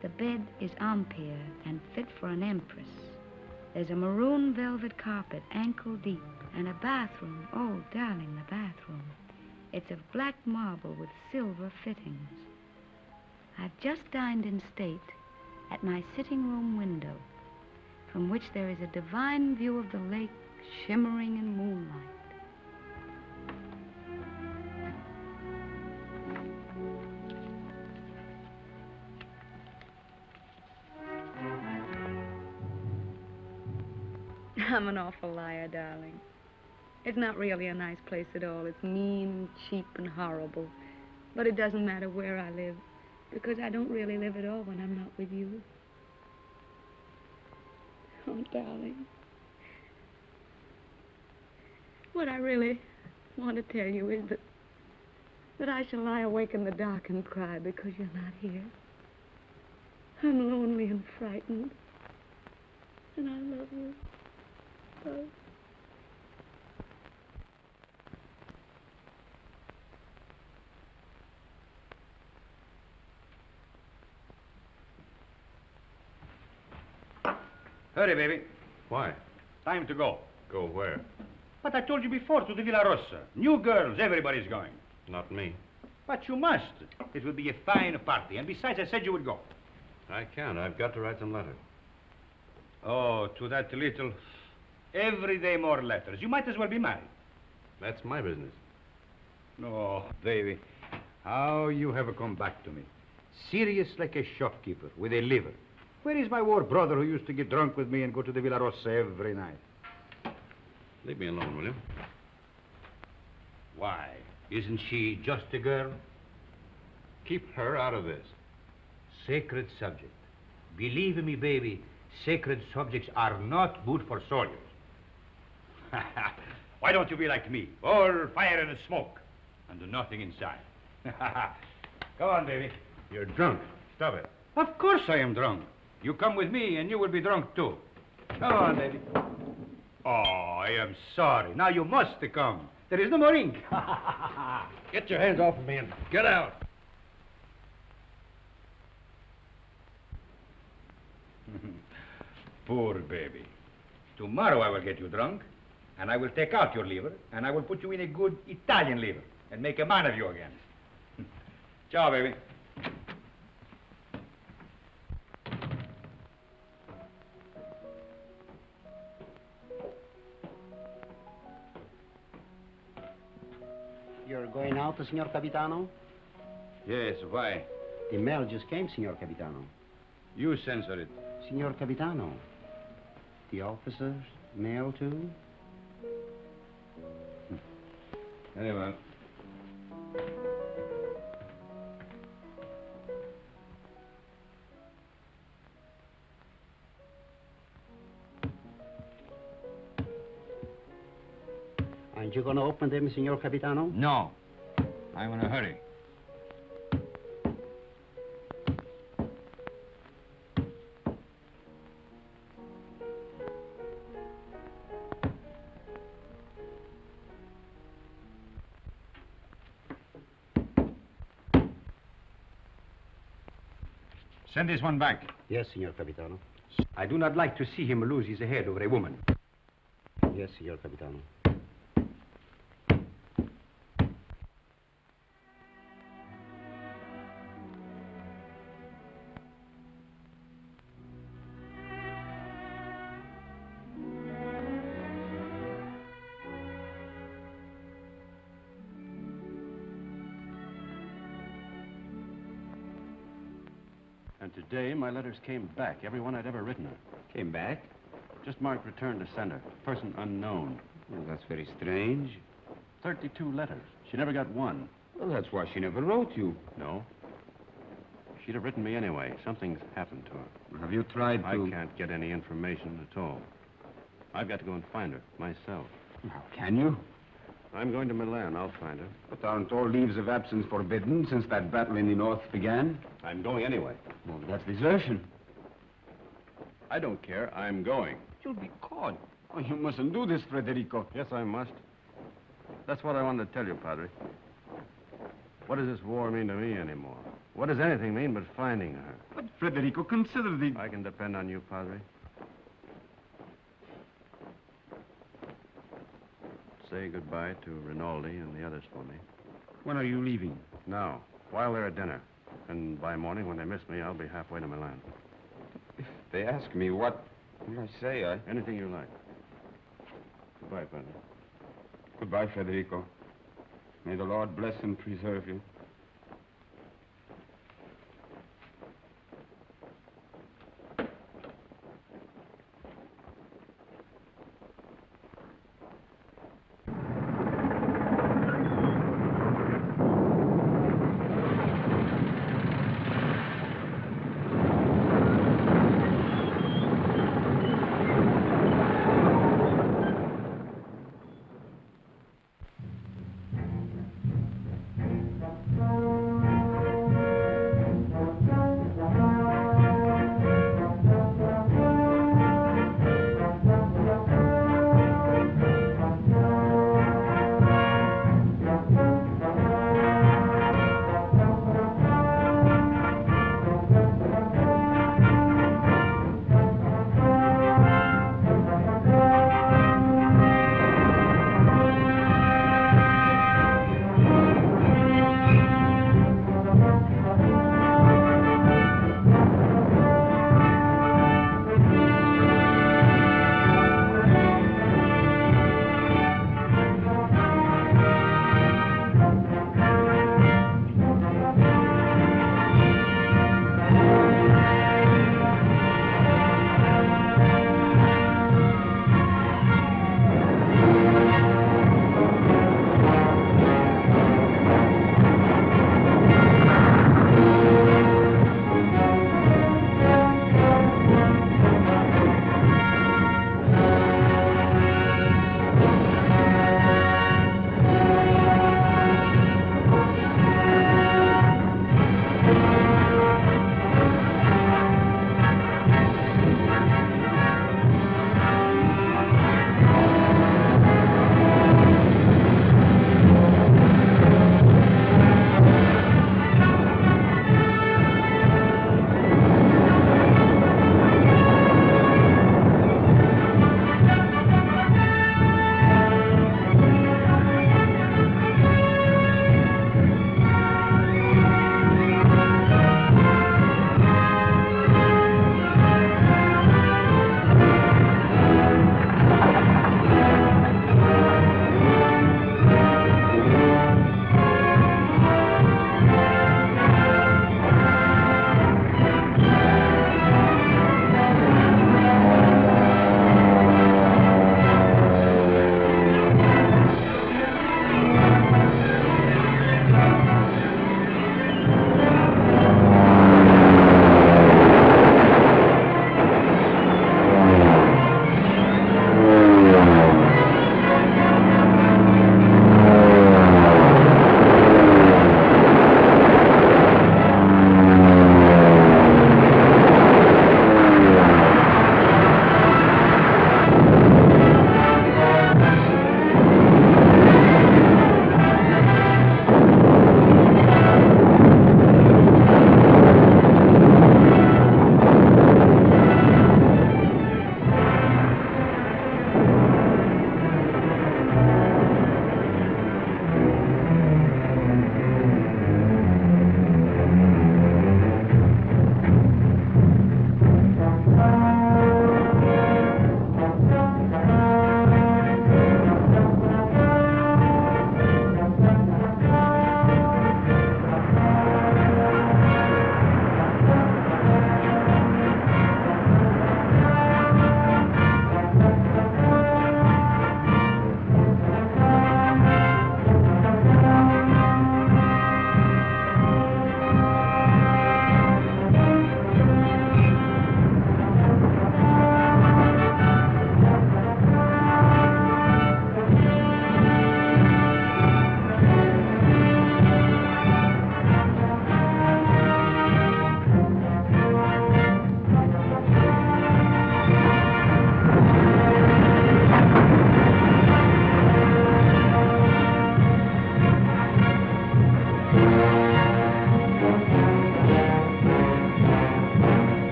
The bed is ampere and fit for an empress. There's a maroon velvet carpet, ankle deep, and a bathroom. Oh, darling, the bathroom. It's of black marble with silver fittings. I've just dined in state at my sitting room window, from which there is a divine view of the lake shimmering in moonlight. I'm an awful liar, darling. It's not really a nice place at all. It's mean, cheap, and horrible. But it doesn't matter where I live, because I don't really live at all when I'm not with you. Oh, darling. What I really want to tell you is that that I shall lie awake in the dark and cry because you're not here. I'm lonely and frightened. And I love you. Oh. Hurry, baby. Why? Time to go. Go where? But I told you before, to the Villa Rossa. New girls, everybody's going. Not me. But you must. It will be a fine party. And besides, I said you would go. I can't. I've got to write some letters. Oh, to that little... Every day more letters. You might as well be married. That's my business. Oh, baby. How you have come back to me. Serious like a shopkeeper with a liver. Where is my war brother who used to get drunk with me and go to the Villa Rossa every night? Leave me alone, will you? Why? Isn't she just a girl? Keep her out of this. Sacred subject. Believe me, baby, sacred subjects are not good for soldiers. [LAUGHS] Why don't you be like me? All fire and smoke, and nothing inside. [LAUGHS] Go on, baby. You're drunk. Stop it. Of course I am drunk. You come with me, and you will be drunk too. Come on, baby. Oh, I am sorry. Now you must come. There is no more ink. [LAUGHS] Get your hands off of me and get out. [LAUGHS] Poor baby. Tomorrow I will get you drunk, and I will take out your liver, and I will put you in a good Italian liver, and make a man of you again. [LAUGHS] Ciao, baby. Out, Signor Capitano? Yes, why? The mail just came, Signor Capitano. You censor it. Signor Capitano, the officers' mail too? Very well. Aren't you going to open them, Signor Capitano? No. I'm in a hurry. Send this one back. Yes, Signor Capitano. I do not like to see him lose his head over a woman. Yes, Signor Capitano. Letters came back, every one I'd ever written her. Came back? Just marked return to sender. Person unknown. Well, that's very strange. 32 letters. She never got one. Well, that's why she never wrote you. No. She'd have written me anyway. Something's happened to her. Have you tried I to... can't get any information at all. I've got to go and find her myself. How can you? I'm going to Milan. I'll find her. But aren't all leaves of absence forbidden since that battle in the north began? I'm going anyway. Well, that's desertion. I don't care. I'm going. You'll be caught. Oh, you mustn't do this, Federico. Yes, I must. That's what I wanted to tell you, Padre. What does this war mean to me anymore? What does anything mean but finding her? But, Federico, consider the... I can depend on you, Padre. Say goodbye to Rinaldi and the others for me. When are you leaving? Now, while they're at dinner. And by morning, when they miss me, I'll be halfway to Milan. If they ask me what will I say, I... Anything you like. Goodbye, Padre. Goodbye, Federico. May the Lord bless and preserve you.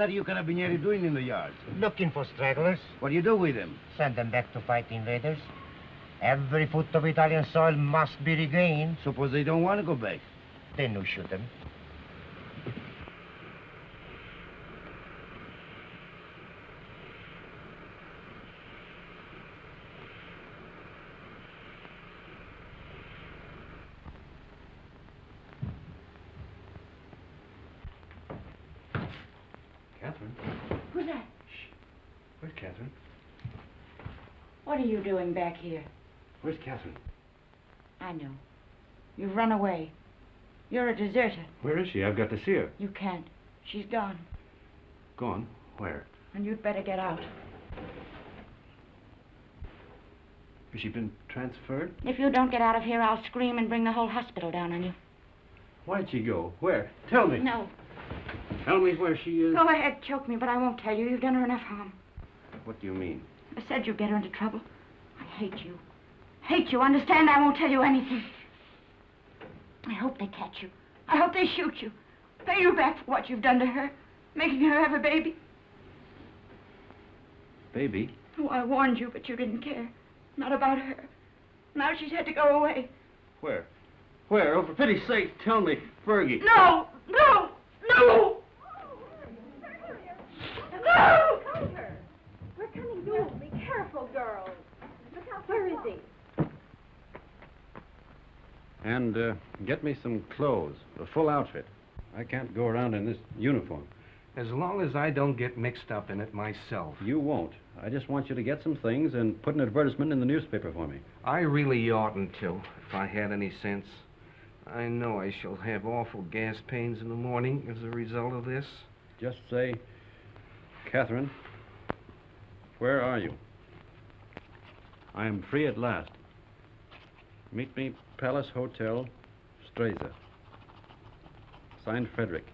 Are you carabinieri doing in the yard? Looking for stragglers. What do you do with them? Send them back to fight invaders. Every foot of Italian soil must be regained. Suppose they don't want to go back. Then you shoot them. Catherine? Who's that? Where's Catherine? What are back here? Where's Catherine? I know. You've run away. You're a deserter. Where is she? I've got to see her. You can't. She's gone. Gone? Where? And you'd better get out. Has she been transferred? If you don't get out of here, I'll scream and bring the whole hospital down on you. Why'd she go? Where? Tell me. No. Tell me where she is. Go ahead, choke me, but I won't tell you. You've done her enough harm. What do you mean? I said you'd get her into trouble. I hate you. Hate you. Understand? I won't tell you anything. I hope they catch you. I hope they shoot you. Pay you back for what you've done to her. Making her have a baby. Baby? Oh, I warned you, but you didn't care. Not about her. Now she's had to go away. Where? Where? Oh, for pity's sake, tell me. Fergie. No! No! No! No! We're coming soon. Be careful, girls. Look out. Where is he? And uh, get me some clothes, a full outfit. I can't go around in this uniform. As long as I don't get mixed up in it myself. You won't. I just want you to get some things and put an advertisement in the newspaper for me. I really oughtn't to, if I had any sense. I know I shall have awful gas pains in the morning as a result of this. Just say, Catherine, where are you? I am free at last. Meet me, Palace Hotel, Stresa. Signed, Frederick.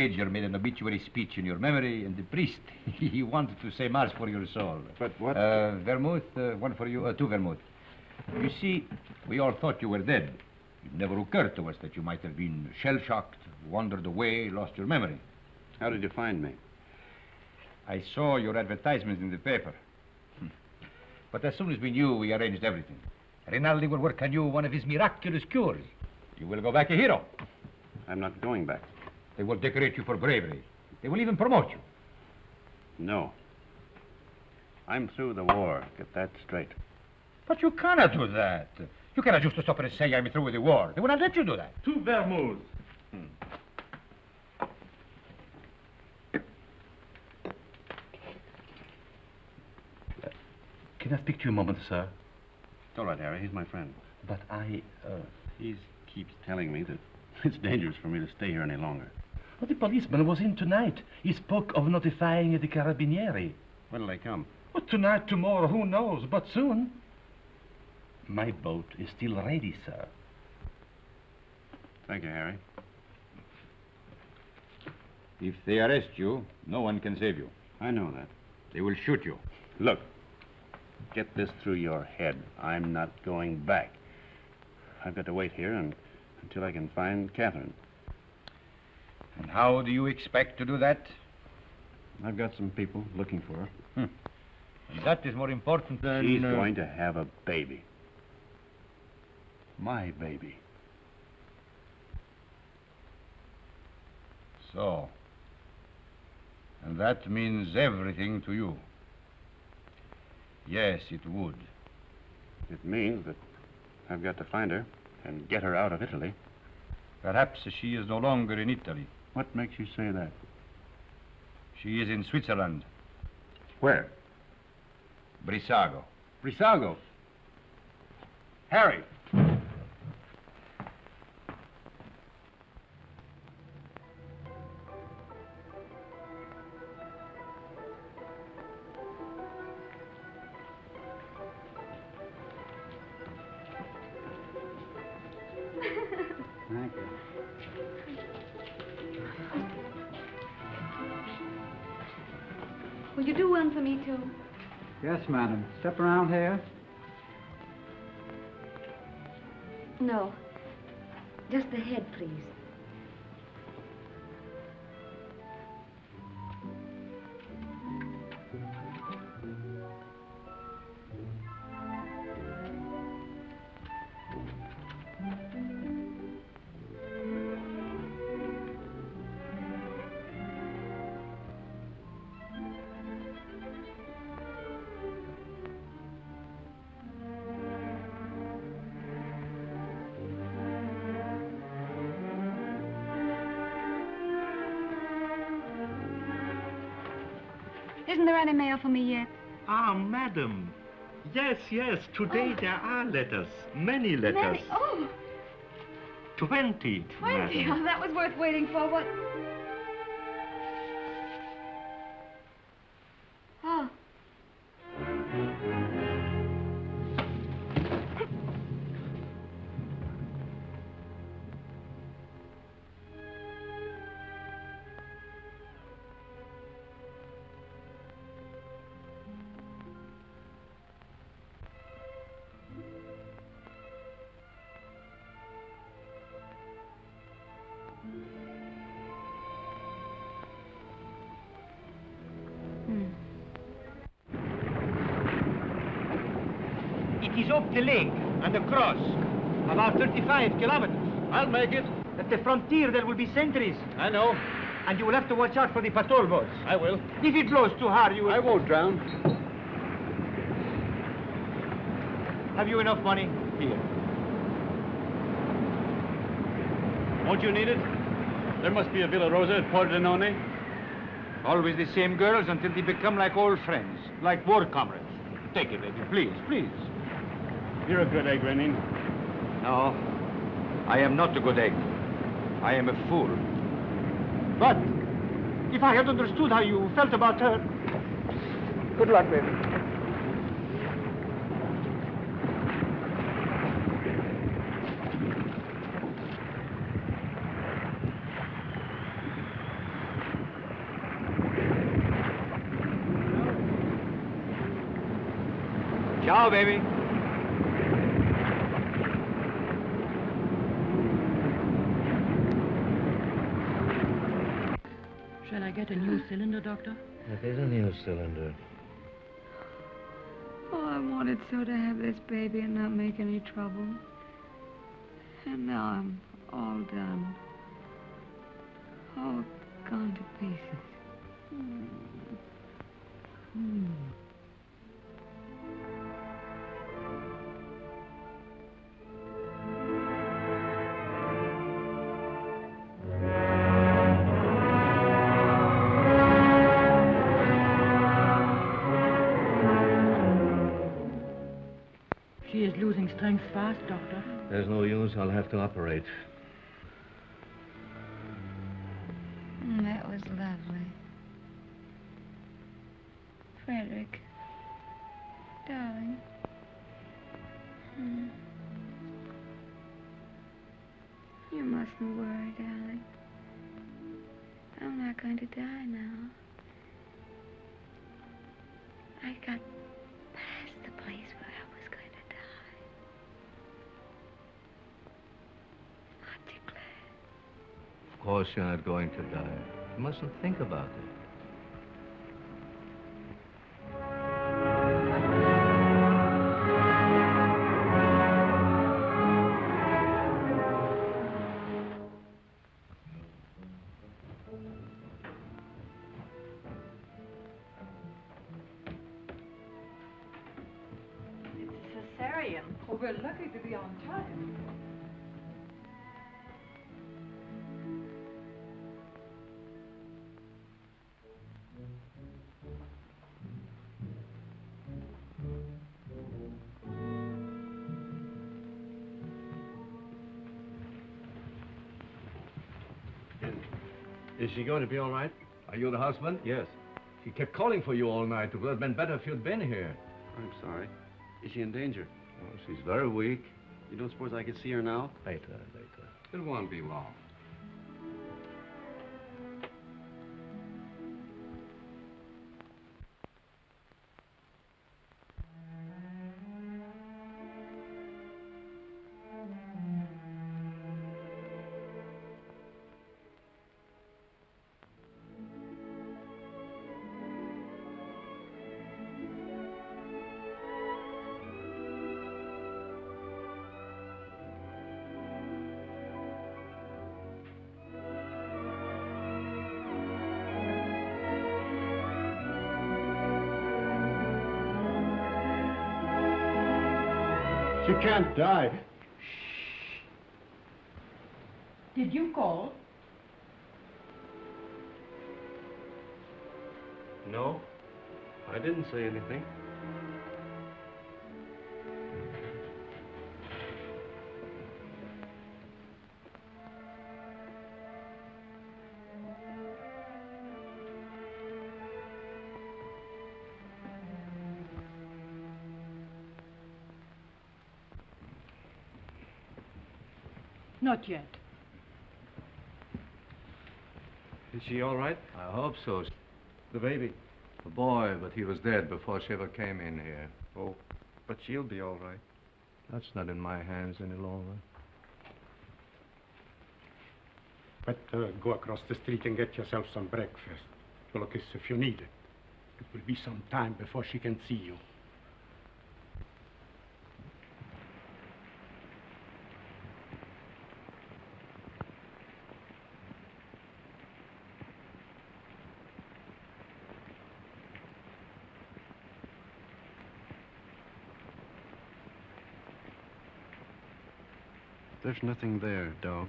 Major made an obituary speech in your memory, and the priest, [LAUGHS] he wanted to say mass for your soul. But what? Uh, vermouth, uh, one for you, uh, two vermouth. You see, we all thought you were dead. It never occurred to us that you might have been shell-shocked, wandered away, lost your memory. How did you find me? I saw your advertisement in the paper. [LAUGHS] But as soon as we knew, we arranged everything. Rinaldi will work on you one of his miraculous cures. You will go back a hero. I'm not going back. They will decorate you for bravery. They will even promote you. No. I'm through the war. Get that straight. But you cannot do that. You cannot just stop and say I'm through with the war. They will not let you do that. Two vermouths. Can I speak to you a moment, sir? It's all right, Harry. He's my friend. But I, uh... He keeps telling me that it's dangerous for me to stay here any longer. Well, the policeman was in tonight. He spoke of notifying the carabinieri. When'll they come? Well, tonight, tomorrow, who knows? But soon. My boat is still ready, sir. Thank you, Harry. If they arrest you, no one can save you. I know that. They will shoot you. Look, get this through your head. I'm not going back. I've got to wait here and, until I can find Catherine. And how do you expect to do that? I've got some people looking for her. And that is more important than. She's uh, going to have a baby. My baby. So. And that means everything to you. Yes, it would. It means that I've got to find her and get her out of Italy. Perhaps she is no longer in Italy. What makes you say that? She is in Switzerland. Where? Brissago. Brissago. Harry. Madam. Step around here. No. Just the head, please. For me yet? Ah, madam. Yes, yes. Today there are letters. Many letters. Many? Oh, Twenty, twenty. madam. [LAUGHS] Oh, that was worth waiting for. What? The lake and across. About 35 kilometers. I'll make it. At the frontier, there will be sentries. I know. And you will have to watch out for the patrol boats. I will. If it blows too hard, you will... I won't drown. Have you enough money? Here. Won't you need it? There must be a Villa Rosa at Pordenone. Always the same girls until they become like old friends, like war comrades. Take it, baby, please, please. You're a good egg, Renin. No, I am not a good egg. I am a fool. But if I had understood how you felt about her... Good luck, baby. Ciao, baby. Shall I get a new cylinder, Doctor? It is a new cylinder. Oh, I wanted so to have this baby and not make any trouble. And now I'm all done. All gone to pieces. Hmm. Hmm. Is losing strength fast, Doctor. There's no use. I'll have to operate. Mm, That was lovely. Frederick. Darling. Hmm. You mustn't worry, darling. I'm not going to die now. Course you're not going to die. You mustn't think about it. She going to be all right? Are you the husband? Yes. She kept calling for you all night. It would have been better if you'd been here. I'm sorry. Is she in danger? Oh, she's very weak. You don't suppose I could see her now? Later, later. It won't be long. Can't die. Shh. Did you call? No, I didn't say anything. Not yet. Is she all right? I hope so. The baby? The boy, but he was dead before she ever came in here. Oh, but she'll be all right. That's not in my hands any longer. Better go across the street and get yourself some breakfast. Look, if you need it. It will be some time before she can see you. There's nothing there, dog.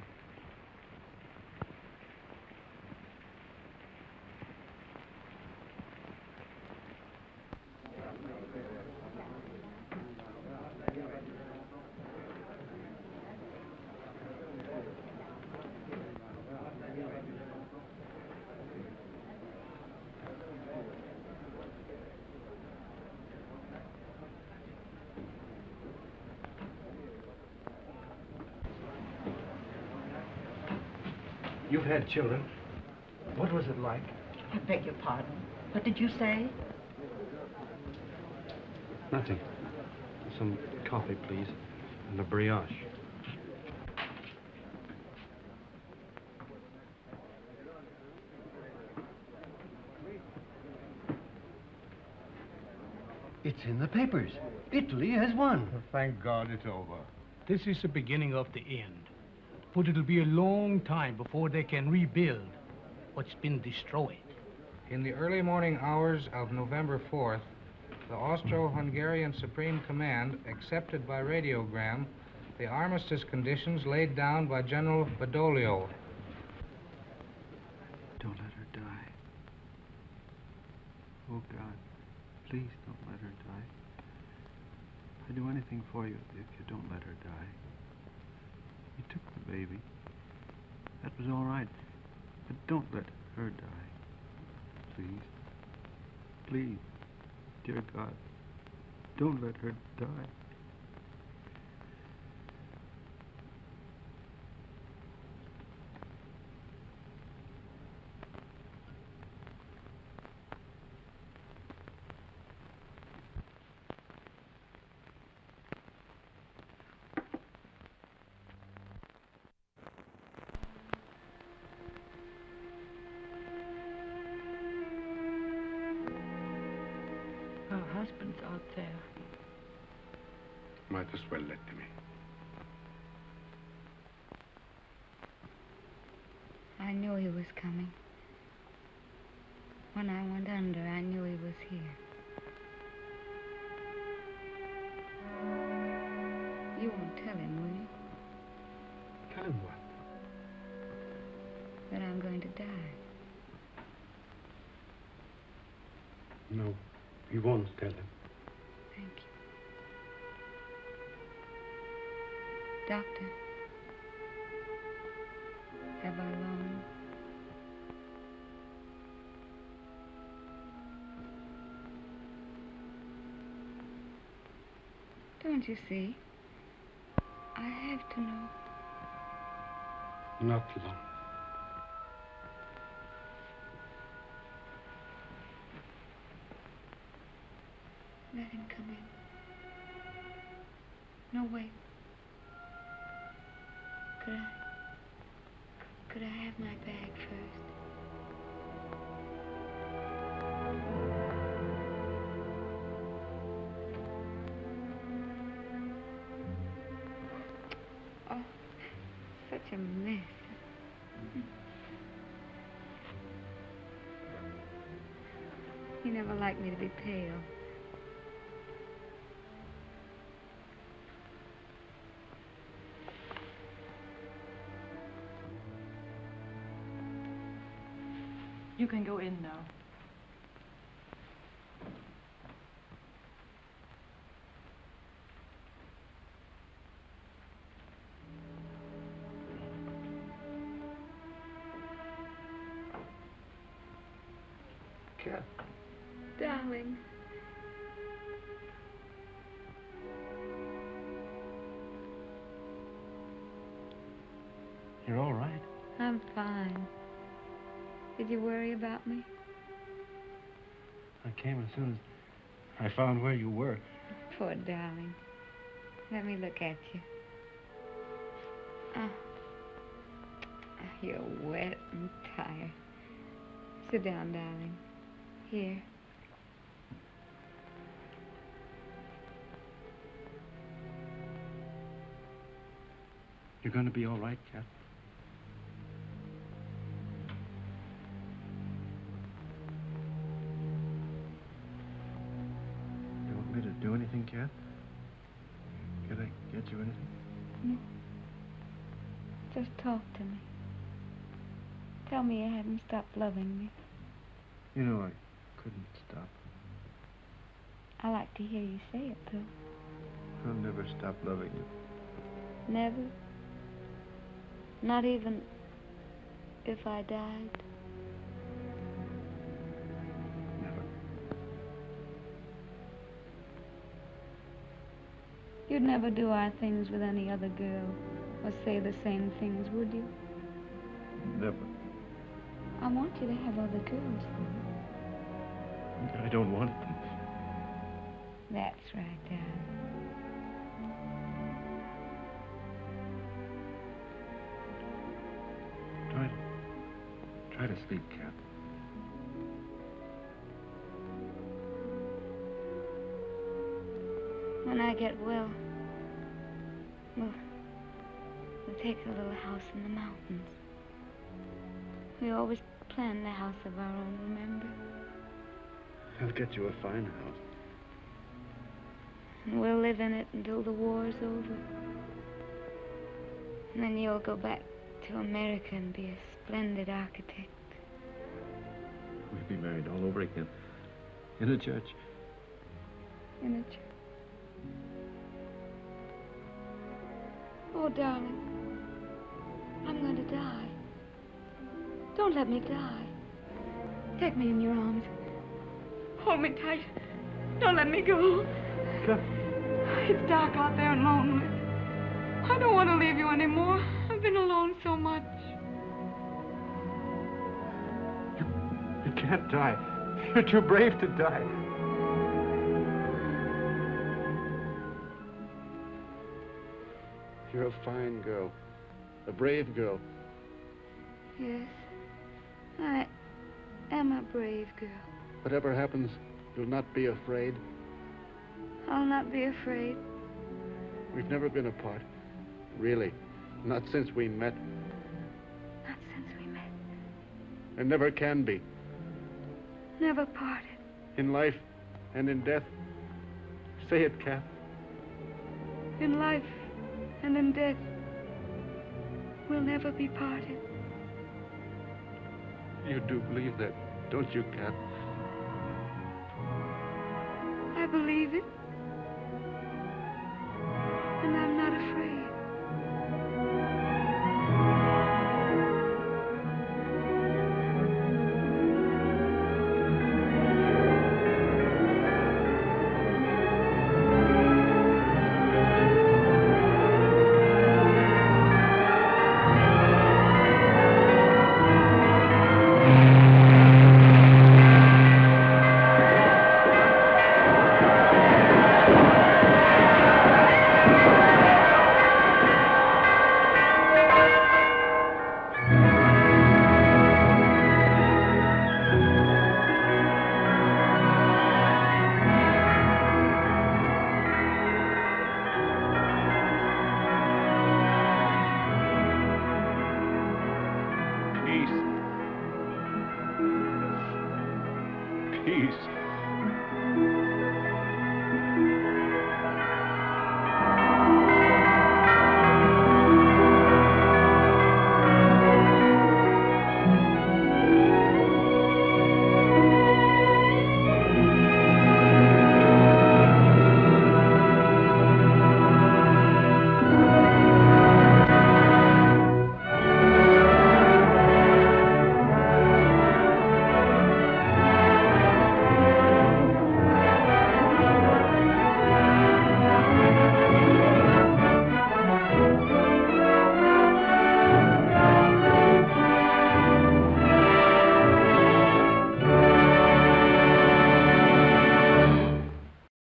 Had children. What was it like? I beg your pardon. What did you say? Nothing. Some coffee, please. And a brioche. It's in the papers. Italy has won. Thank God it's over. This is the beginning of the end. But it'll be a long time before they can rebuild what's been destroyed. In the early morning hours of November 4th, the Austro-Hungarian Supreme Command accepted by radiogram the armistice conditions laid down by General Badoglio. Don't let her die. Oh, God, please don't let her die. I'd do anything for you if you don't let her die. Baby. That was all right. But don't let her die. Please. Please. Dear God, don't let her die. We won't tell him. Thank you. Doctor. Have I long? Don't you see? I have to know. Not long. A mess. He never liked me to be pale. You can go in now. Darling. You're all right. I'm fine. Did you worry about me? I came as soon as I found where you were. Poor darling. Let me look at you. Oh. You're wet and tired. Sit down, darling. Here. You're going to be all right, Cat. You want me to do anything, Cat? Can I get you anything? No. Just talk to me. Tell me you haven't stopped loving me. You know I couldn't stop. I like to hear you say it, though. I'll never stop loving you. Never? Not even if I died? Never. You'd never do our things with any other girl or say the same things, would you? Never. I want you to have other girls, though. I don't want them. That's right, darling. Try to, try to sleep, Cat. When I get well, we'll, we'll take a little house in the mountains. We always planned the house of our own, remember? I'll get you a fine house. And we'll live in it until the war's over. And then you'll go back to America and be a splendid architect. We'll be married all over again. In a church. In a church. Oh, darling. I'm going to die. Don't let me die. Take me in your arms. Hold me tight. Don't let me go. It's dark out there and lonely. I don't want to leave you anymore. I've been alone so much. You, You can't die. You're too brave to die. You're a fine girl. A brave girl. Yes. I am a brave girl. Whatever happens, you'll not be afraid. I'll not be afraid. We've never been apart. Really. Not since we met. Not since we met. And never can be. Never parted. In life and in death. Say it, Kath. In life and in death, we'll never be parted. You do believe that, don't you, Kath? Believe it.